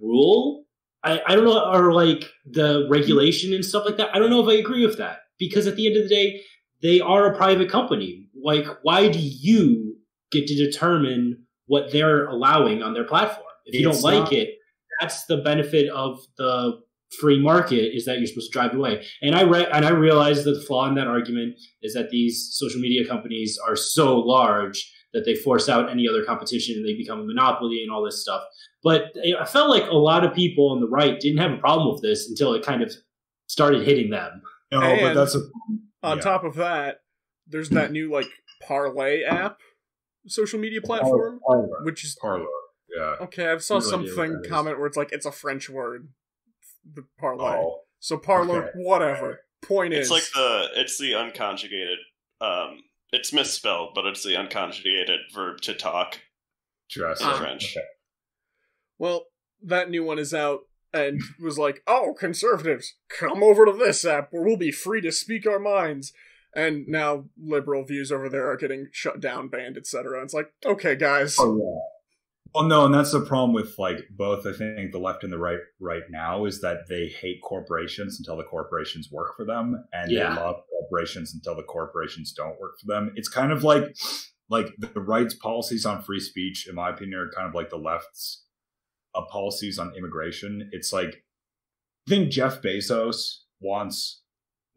rule. I, I don't know, or like the regulation and stuff like that. I don't know if I agree with that because at the end of the day, they are a private company. Like, why do you get to determine what they're allowing on their platform? If you It's don't like not- it, that's the benefit of the free market is that you're supposed to drive it away. And I re- and I realize that the flaw in that argument is that these social media companies are so large that they force out any other competition and they become a monopoly and all this stuff. But I felt like a lot of people on the right didn't have a problem with this until it kind of started hitting them. No, but that's a On yeah. top of that, there's that new like Parler app, social media platform, Parler. which is Parler. Yeah. okay. I saw No something comment where it's like it's a French word, the parlay. Oh. So Parler, Okay. whatever. Point It's is, like the it's the unconjugated. Um, it's misspelled, but it's the unconjugated verb to talk. Dress. In Ah. French. Okay. well, that new one is out and <laughs> was like, oh, conservatives, come over to this app where we'll be free to speak our minds. And now liberal views over there are getting shut down, banned, etc. It's like, okay, guys. Oh yeah. Well, no, and that's the problem with like both. I think the left and the right right now is that they hate corporations until the corporations work for them, and Yeah. they love corporations until the corporations don't work for them. It's kind of like like the right's policies on free speech, in my opinion, are kind of like the left's uh, policies on immigration. It's like I think Jeff Bezos wants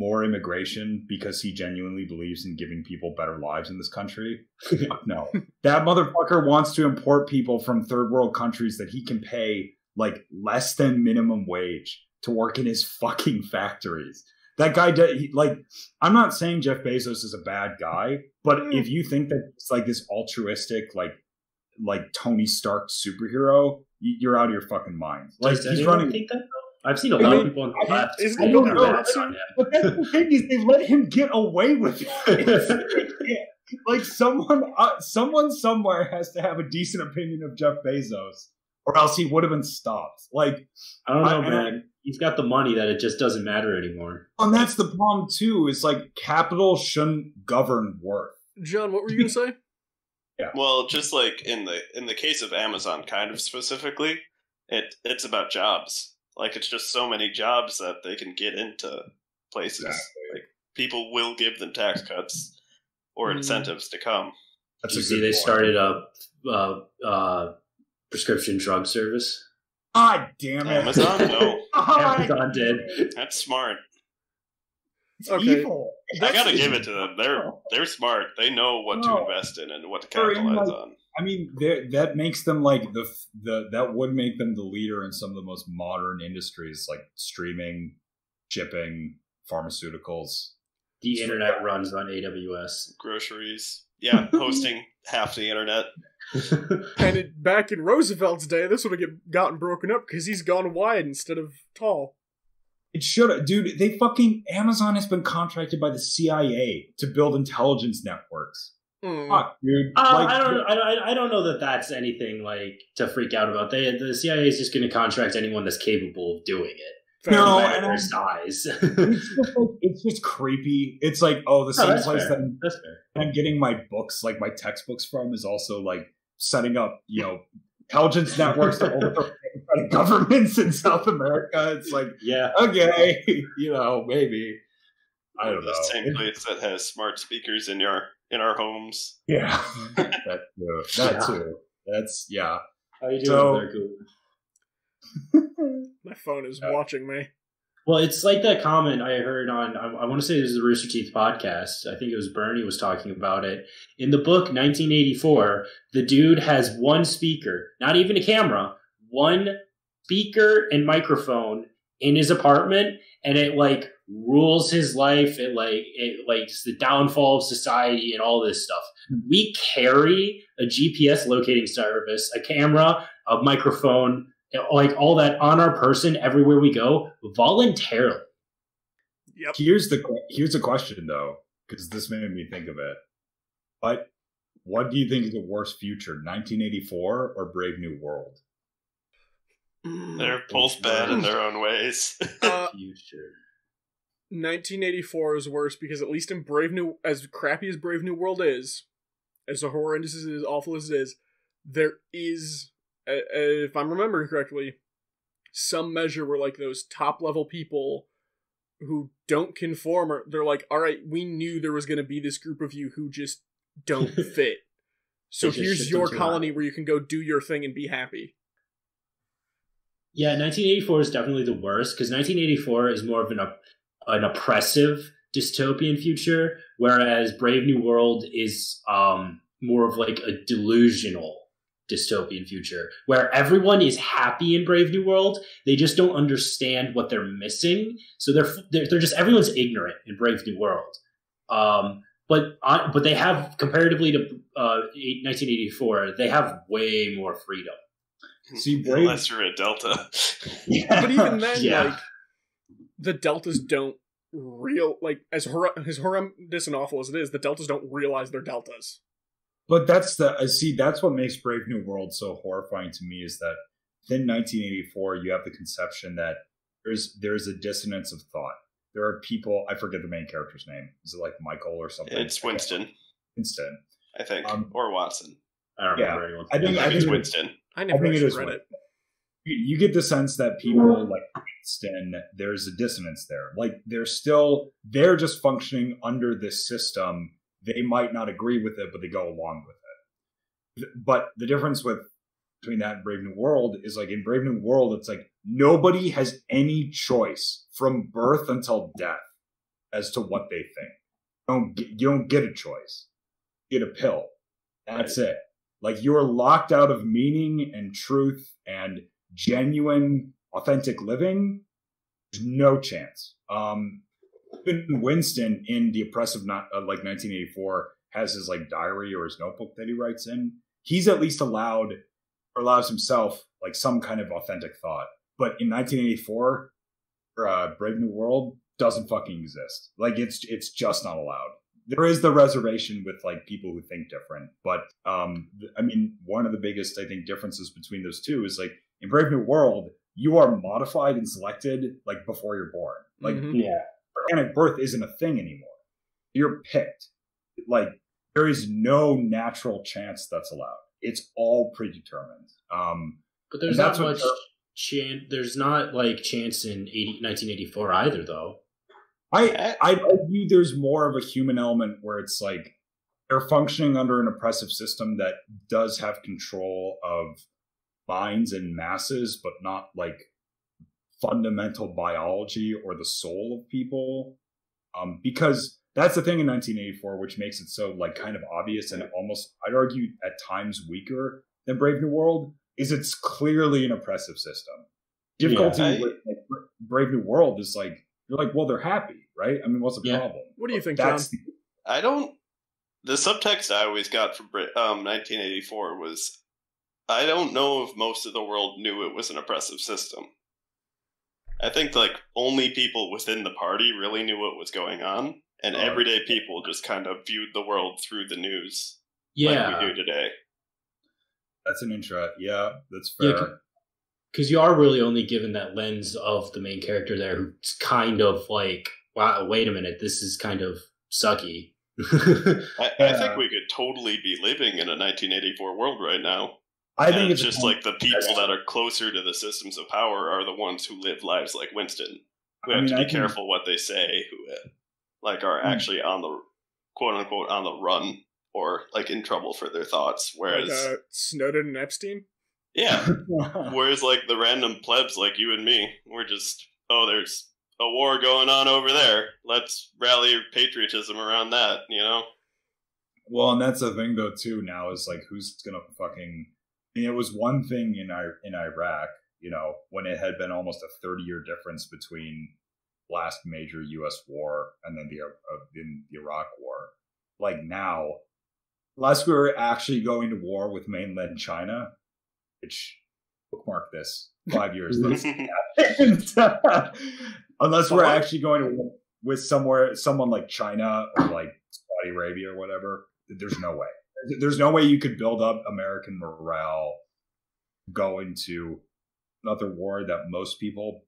more immigration because he genuinely believes in giving people better lives in this country. <laughs> No. That motherfucker wants to import people from third world countries that he can pay like less than minimum wage to work in his fucking factories. That guy, do- he, like, I'm not saying Jeff Bezos is a bad guy, but Mm. if you think that it's like this altruistic, like, like Tony Stark superhero, you're out of your fucking mind. Like, Does he's running. think that? I've seen a lot mean, of people on the I- left. isn't he say building that a about batsuit? him. But that's the thing is they let him get away with it. <laughs> <laughs> like someone, uh, someone somewhere has to have a decent opinion of Jeff Bezos, or else he would have been stopped. Like, I don't know, I- I man. He's got the money that it just doesn't matter anymore. and that's the problem too. Is like capital shouldn't govern worth. John, what were you gonna say? <laughs> yeah. Well, just like in the in the case of Amazon, kind of specifically, it it's about jobs. Like it's just so many jobs that they can get into places. Exactly. Like people will give them tax cuts or Mm. incentives to come. That's you see they point. started a uh, uh, prescription drug service? God damn it! Amazon, no, <laughs> <laughs> Amazon did. that's smart. it's Okay. evil. I gotta the- give it to them. They're they're smart. They know what to invest in and what to capitalize like- on. I mean, that makes them like the the that would make them the leader in some of the most modern industries like streaming, shipping, pharmaceuticals. The internet runs on AWS. Groceries, yeah, <laughs> hosting half the internet. <laughs> And it, back in Roosevelt's day, this would have get, gotten broken up because he's gone wide instead of tall. It should, have, dude. They fucking Amazon has been contracted by the CIA to build intelligence networks. Mm. Fuck, dude. Uh, Like, I don't. I, don't- I don't know that that's anything like to freak out about. They the CIA is just going to contract anyone that's capable of doing it. Fair No, No enough. matter and their size. <laughs> it's just, like, it's just creepy. It's like, oh, the No, same that's place fair. that I'm, I'm getting my books, like my textbooks from, is also like setting up, you know, intelligence networks to overthrow <laughs> governments in South America. It's like, Yeah. okay, <laughs> you know, maybe. I don't know. the same place that has smart speakers in your in our homes. Yeah, <laughs> that too. That Yeah. too. That's yeah. How you doing So- there, Goop? <laughs> My phone is Uh, watching me. Well, it's like that comment I heard on, I, I want to say this is the Rooster Teeth podcast. I think it was Burnie was talking about it. In the book 1984, the dude has one speaker, not even a camera, one speaker and microphone in his apartment, and it like rules his life. It like, it like it's the downfall of society and all this stuff. Hmm. We carry a GPS locating service, a camera, a microphone, like all that on our person everywhere we go voluntarily. Yep. Here's the here's a question though, because this made me think of it. But what do you think is the worst future, 1984 or Brave New World? They're both bad in their <laughs> own ways. <laughs> Uh, Future. 1984 is worse because at least in Brave New, as crappy as Brave New World is, as horrendous as as awful as it is, there is, uh, if I'm remembering correctly, some measure where like those top level people who don't conform are they're like, all right, we knew there was going to be this group of you who just don't <laughs> fit. So here's your colony that. where you can go do your thing and be happy. Yeah, 1984 is definitely the worst because 1984 is more of an an oppressive dystopian future, whereas Brave New World is um, more of like a delusional dystopian future where everyone is happy in Brave New World. They just don't understand what they're missing, so they're they're, they're just everyone's ignorant in Brave New World. Um, but uh, but they have comparatively to uh, 1984, they have way more freedom. See, Brave- Unless you're a Delta. <laughs> But even then, Yeah. like the deltas don't real like as hor- as horrendous and awful as it is, the deltas don't realize they're deltas. But that's the I see. That's what makes Brave New World so horrifying to me is that within 1984, you have the conception that there's there's a dissonance of thought. There are people. I forget the main character's name. Is it like Michael or something? it's Winston, Winston. I think, Um, or Watson. I don't Yeah, remember anyone. I think- I I think it's think- Winston. I I never think it is read it. You, you get the sense that people like Winston, there's a dissonance there. Like they're still they're just functioning under this system. They might not agree with it, but they go along with it. But the difference with between that and Brave New World is like in Brave New World, it's like nobody has any choice from birth until death as to what they think. You don't get, you don't get a choice. You get a pill. That's it. Like you're locked out of meaning and truth and genuine, authentic living. There's no chance. Um, Winston in the oppressive, not uh, like 1984, has his like diary or his notebook that he writes in. He's at least allowed or allows himself like some kind of authentic thought. But in 1984, uh, Brave New World doesn't fucking exist. Like it's it's just not allowed. There is the reservation with like people who think different, but um, I mean, one of the biggest I think differences between those two is like in Brave New World, you are modified and selected like before you're born. Like Mhm. Yeah. organic birth isn't a thing anymore. You're picked. Like there is no natural chance that's allowed. It's all predetermined. Um, But there's not much they're- chance. There's not like chance in 80, 1984 either, though. I I'd argue there's more of a human element where it's like they're functioning under an oppressive system that does have control of minds and masses, but not like fundamental biology or the soul of people. Um, because that's the thing in 1984, which makes it so like kind of obvious and almost I'd argue at times weaker than Brave New World, is it's clearly an oppressive system. Difficulty Yeah, I- with like, Brave New World is like you're like, well, they're happy, right? I mean, what's the Yeah. problem? What do you think, That's John? the, I don't. The subtext I always got from um, 1984 was I don't know if most of the world knew it was an oppressive system. I think like only people within the party really knew what was going on, and everyday people just kind of viewed the world through the news Yeah, like we do today. that's an intro. Yeah, that's Yeah, fair. because you are really only given that lens of the main character there, who's kind of like, wow, wait a minute, this is kind of sucky. <laughs> I, I think we could totally be living in a 1984 world right now. I and think it's it's just like the people that are closer to the systems of power are the ones who live lives like Winston, who I have mean, to be think- careful what they say, who uh, like are Hmm. actually on the quote unquote on the run or like in trouble for their thoughts. Like Whereas uh, Snowden and Epstein. Yeah. <laughs> Whereas like the random plebs like you and me, we're just oh, there's a war going on over there. Let's rally patriotism around that, you know? Well, and that's the thing though too. Now is like who's gonna fucking? I mean, it was one thing in I in Iraq, you know, when it had been almost a thirty year difference between last major U.S. war and then the uh, in the Iraq War. Like now, unless we were actually going to war with mainland China, which bookmark this five years. <laughs> this <laughs> happened. Unless we're Fuck. actually going to with somewhere someone like China or like Saudi Arabia or whatever, there's no way. There's no way you could build up American morale go into another war that most people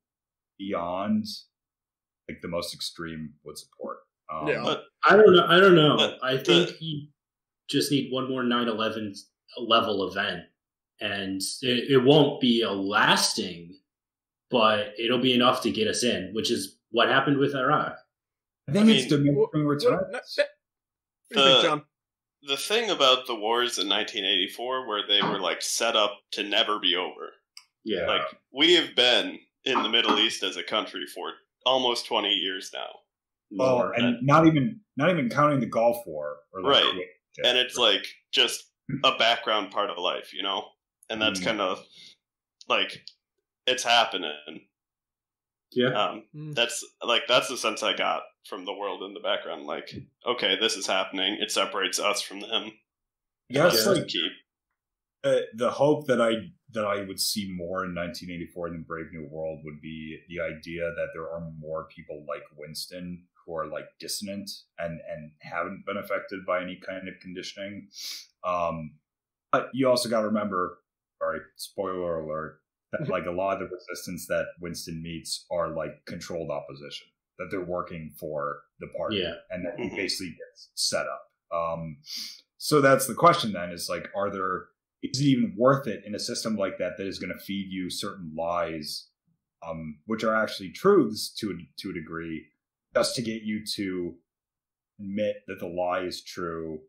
beyond like the most extreme would support. Um, Yeah. But- I don't know. I don't know. The- I the- think you just need one more 9/11 level event, and it, it won't be a lasting, but it'll be enough to get us in, which is what happened with Iraq. I think I it's mean, diminishing What- returns. not- that- what do you think, The- the thing about the wars in 1984 where they were like set up to never be over. Yeah. Like we have been in the Middle East as a country for almost 20 years now. Well, More. and not even not even counting the Gulf War or like Right. Kuwait shit. and it's like just a background part of life, you know. And that's Mm. kind of like it's happening. yeah. Um, Mm. that's like that's the sense I got from the world in the background. Like, okay, this is happening. It separates us from them. yes, Yeah. like Keep. uh, the hope that I that I would see more in 1984 than Brave New World would be the idea that there are more people like Winston who are like dissonant and and haven't been affected by any kind of conditioning. Um, but you also got to remember, sorry, spoiler alert, that like a lot of the resistance that Winston meets are like controlled opposition that they're working for the party Yeah. and that he Mhm. basically gets set up. Um, so that's the question then is like, are there, is it even worth it in a system like that that is going to feed you certain lies, um, which are actually truths to a, to a degree, just to get you to admit that the lie is true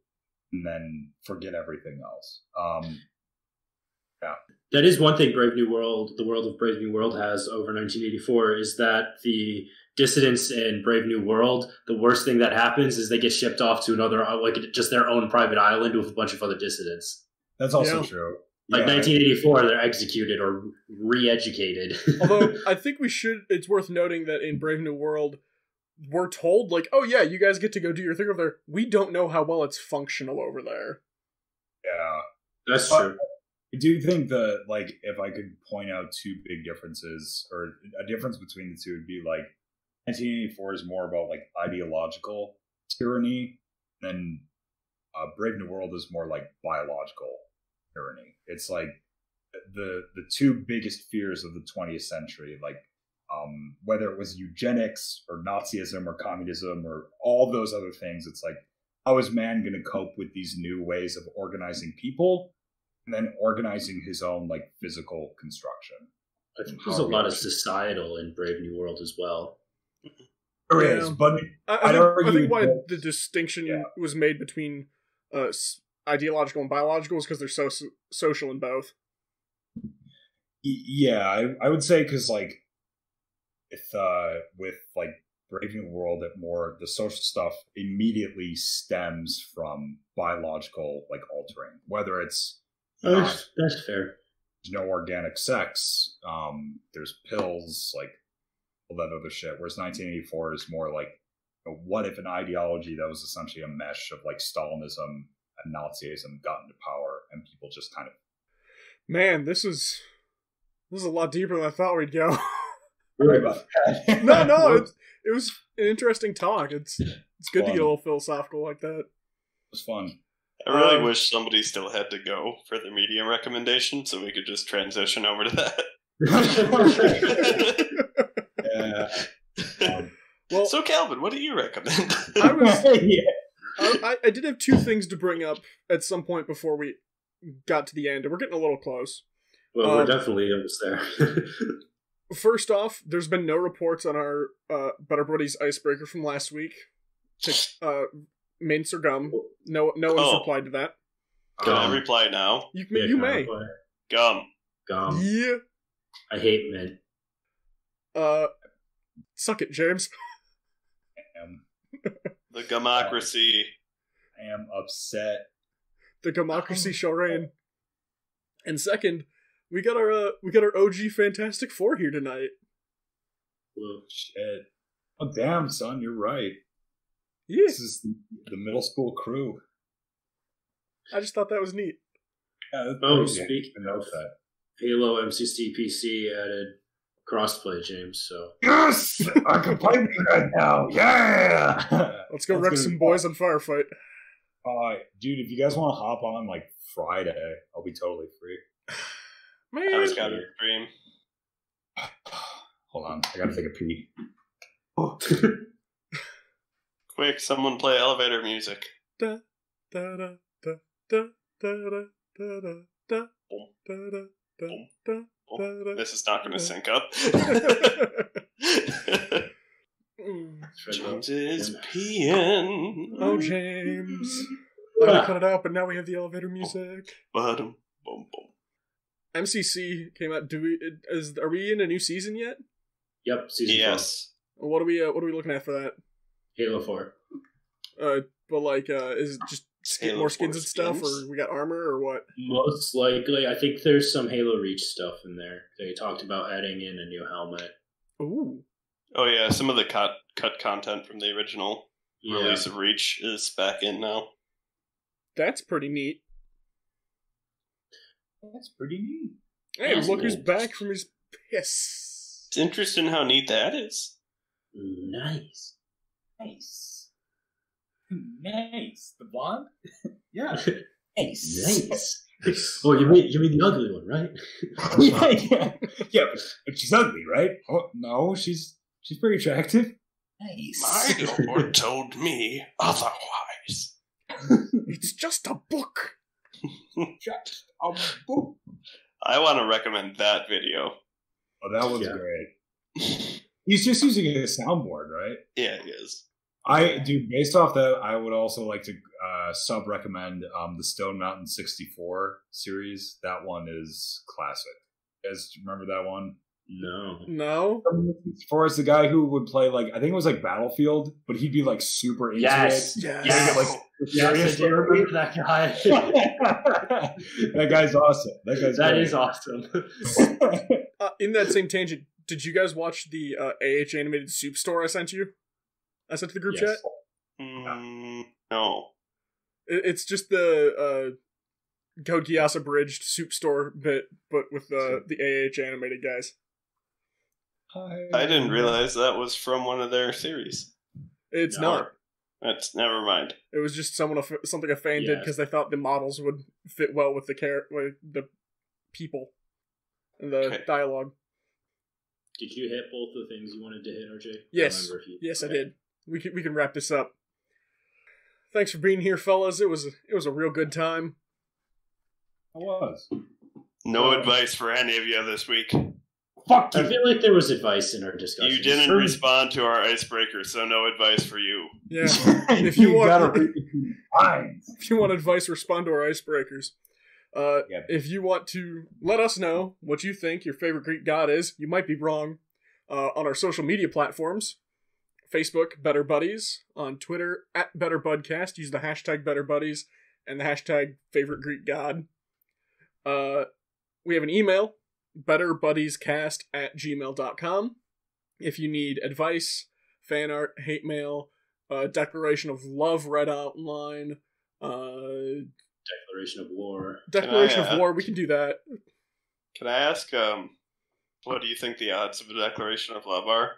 and then forget everything else? Um, that is one thing Brave New World, the world of Brave New World has over 1984 is that the dissidents in Brave New World, the worst thing that happens is they get shipped off to another, uh, like just their own private island with a bunch of other dissidents. that's also Yeah. true. Like Yeah. 1984, they're executed or re-educated. <laughs> Although I think we should. It's worth noting that in Brave New World, we're told like, "Oh yeah, you guys get to go do your thing over there." We don't know how well it's functional over there. yeah. That's But- true. I do think that, like, if I could point out two big differences, or a difference between the two, would be like 1984 is more about like ideological tyranny, than uh, Brave New World is more like biological tyranny. It's like the the two biggest fears of the 20th century, like um, whether it was eugenics or Nazism or communism or all those other things. It's like how is man going to cope with these new ways of organizing people? And then organizing his own like physical construction. I think there's a lot of societal in Brave New World as well. There Yeah. is, but I, I, I'd think, I think why that- the distinction Yeah. was made between uh, ideological and biological is because they're so so- social in both. yeah, I, I would say because like with uh with like Brave New World, it more the social stuff immediately stems from biological like altering, whether it's Oh, not that's, that's fair. there's no organic sex, um, there's pills, like all that other shit. Whereas 1984 is more like, what if an ideology that was essentially a mesh of like Stalinism and Nazism got into power, and people just kind of Man, this is this is a lot deeper than I thought we'd go. <laughs> Sorry about that. no, no, <laughs> it, it was an interesting talk. It's it's good to get a little philosophical like that. it was fun. I really Um, wish somebody still had to go for the media recommendation so we could just transition over to that. Yeah. Um, <laughs> Well, so, Calvin, what do you recommend? I <laughs> was <laughs> yeah. I, I- I did have two things to bring up at some point before we got to the end, and we're getting a little close. Well, Um, we're definitely almost there. First off, there's been no reports on our uh, Better Buddies icebreaker from last week. To, uh, mince or gum? No, no one's Oh. replied to that. Can I Um, reply now? You, yeah, you may. reply? Gum. Gum. yeah. I hate mint. Uh, suck it, James. <laughs> I am, The Gumocracy. I am upset. The democracy shall reign. And second, we got our uh, we got our OG Fantastic Four here tonight. Oh Shit. Oh damn, son, you're right. Yeah, This is the, the middle school crew. I just thought that was neat. Yeah, that's Oh, crazy. speak- I know that. Halo MCC PC added crossplay, James. So Yes, I can play me right now. Yeah. <laughs> Let's go That's wreck gonna some be boys on Firefight. Uh, dude, if you guys want to hop on like Friday, I'll be totally free. I Man, was got a dream. <sighs> Hold on, I gotta take a pee. <laughs> Quick, someone play elevator music. da da da da da da da da da da Boom. da da da Boom. da da da. this is not going to sync up. <laughs> James is peeing. Oh, James. I <laughs> gotta cut it out, but now we have the elevator music. Ba-dum, boom, boom. MCC came out. Do we? Is are we in a new season yet? yep, season Yes. What are we? Uh, what are we looking at for that? Four. Halo Four. Uh, but like, uh, is it just skin, more skins 4 and stuff, skins? or we got armor, or what? Most likely, I think there's some Halo Reach stuff in there. They talked about adding in a new helmet. Ooh, Oh yeah, some of the cut cut content from the original Yeah, release of Reach is back in now. that's pretty neat. That's pretty neat. Hey, That's look who's neat. back from his piss. It's interesting how neat that is. nice. Nice. Nice. Hmm, the blonde? <laughs> yeah. <laughs> Nice. Nice. <laughs> oh, you mean you mean the ugly one, right? yeah, yeah. Yeah, but, but she's ugly, right? Oh, no, she's she's pretty attractive. Nice. My lord told me otherwise. It's just a book. Just a book. I want to recommend that video. Oh, that was Yeah. great. He's just using a soundboard, right? yeah, he is. I do based off that. I would also like to uh, sub recommend um, the Stonemountain64 series. That one is classic. You guys remember that one? No. No. For as the guy who would play like I think it was like Battlefield, but he'd be like super into Yes. it. Yes. Yeah, like Yes, I do remember that guy. <laughs> <laughs> that guy's awesome. That guy's that great. is awesome. <laughs> Uh, in that same tangent, did you guys watch the uh, AH animated soup store I sent you? I sent to the group Yes. chat. Mm, no. It- It's just the uh, Code Geass abridged soup store bit, but with the the AH animated guys. I didn't realize that was from one of their series. It's No. not. That's never mind. It was just someone something a fan did because they thought the models would fit well with the care with the people and the Okay. dialogue. Did you hit both the things you wanted to hit, RJ? I Yes. remember if you- Yes, I did. We can we can wrap this up. Thanks for being here, fellas. It was it was a real good time. I was. No Uh, advice for any of you this week. Fuck you. I feel like there was advice in our discussion. You didn't Sure. respond to our icebreaker, so no advice for you. Yeah. <laughs> If you want- gotta read between the lines. if you want advice, respond to our icebreakers. Uh, Yeah. If you want to let us know what you think your favorite Greek god is, you might be wrong. Uh, on our social media platforms, Facebook Better Buddies, on Twitter at Better Budcast. Use the hashtag Better Buddies and the hashtag Favorite Greek God. Uh, we have an email, betterbuddiescast at gmail.com. If you need advice, fan art, hate mail, uh, declaration of love read out uh, Declaration of war. declaration Can I, of uh, war. We can do that. Can I ask, um, what do you think the odds of a declaration of love are?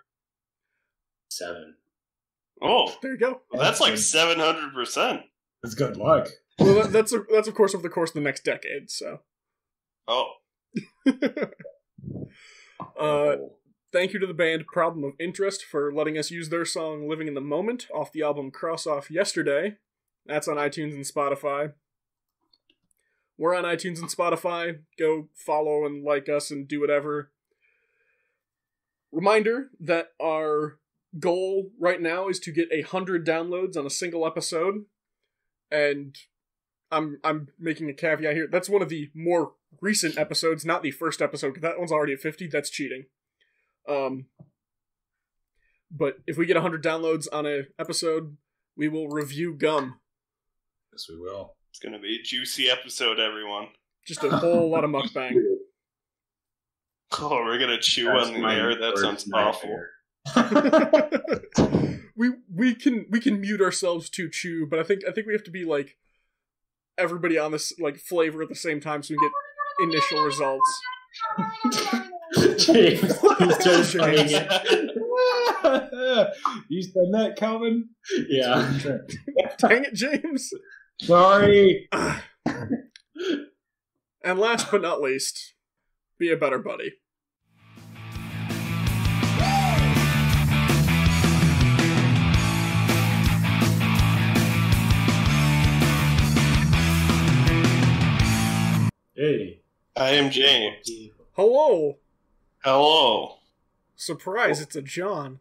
Seven. Oh, There you go. that's like 700%. That's good luck. Well, that, that's that's of course over the course of the next decade. So, Oh, <laughs> uh, thank you to the band Problem of Interest for letting us use their song "Living in the Moment" off the album Cross Off Yesterday. That's on iTunes and Spotify. We're on iTunes and Spotify. Go follow and like us and do whatever. Reminder that our goal right now is to get a hundred downloads on a single episode, and I'm I'm making a caveat here. That's one of the more recent episodes, not the first episode, because that one's already at 50. That's cheating. Um, but if we get 100 downloads on a episode, we will review Gum. Yes, we will. It's gonna be a juicy episode, everyone. Just a whole lot of mukbang. <laughs> Oh, we're gonna chew That's on the air. That worst sounds awful. <laughs> we we can we can mute ourselves to chew, but I think I think we have to be like everybody on this like flavor at the same time so we get initial results. James, he starts playing it. you said that, Calvin? Yeah. Dang it, James! Sorry. <clears throat> And last but not least, be a better buddy. Hey. I am James. Hello! Hello, Surprise, oh. it's a John.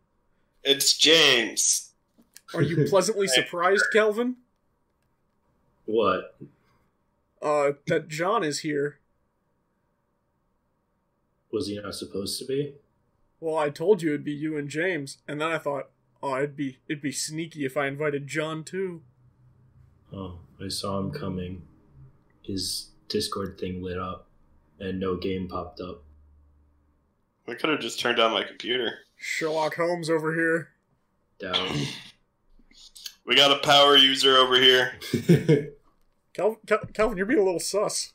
it's James. Are you pleasantly <laughs> surprised, Kelvin? What? Uh, that John is here. Was he not supposed to be? Well, I told you it'd be you and James, and then I thought, oh, it'd be it'd be sneaky if I invited John too. Oh, I saw him coming. His Discord thing lit up, and no game popped up. I could have just turned on my computer. Sherlock Holmes over here. Down. <coughs> We got a power user over here. <laughs> Kel- Kelvin, you're being a little sus.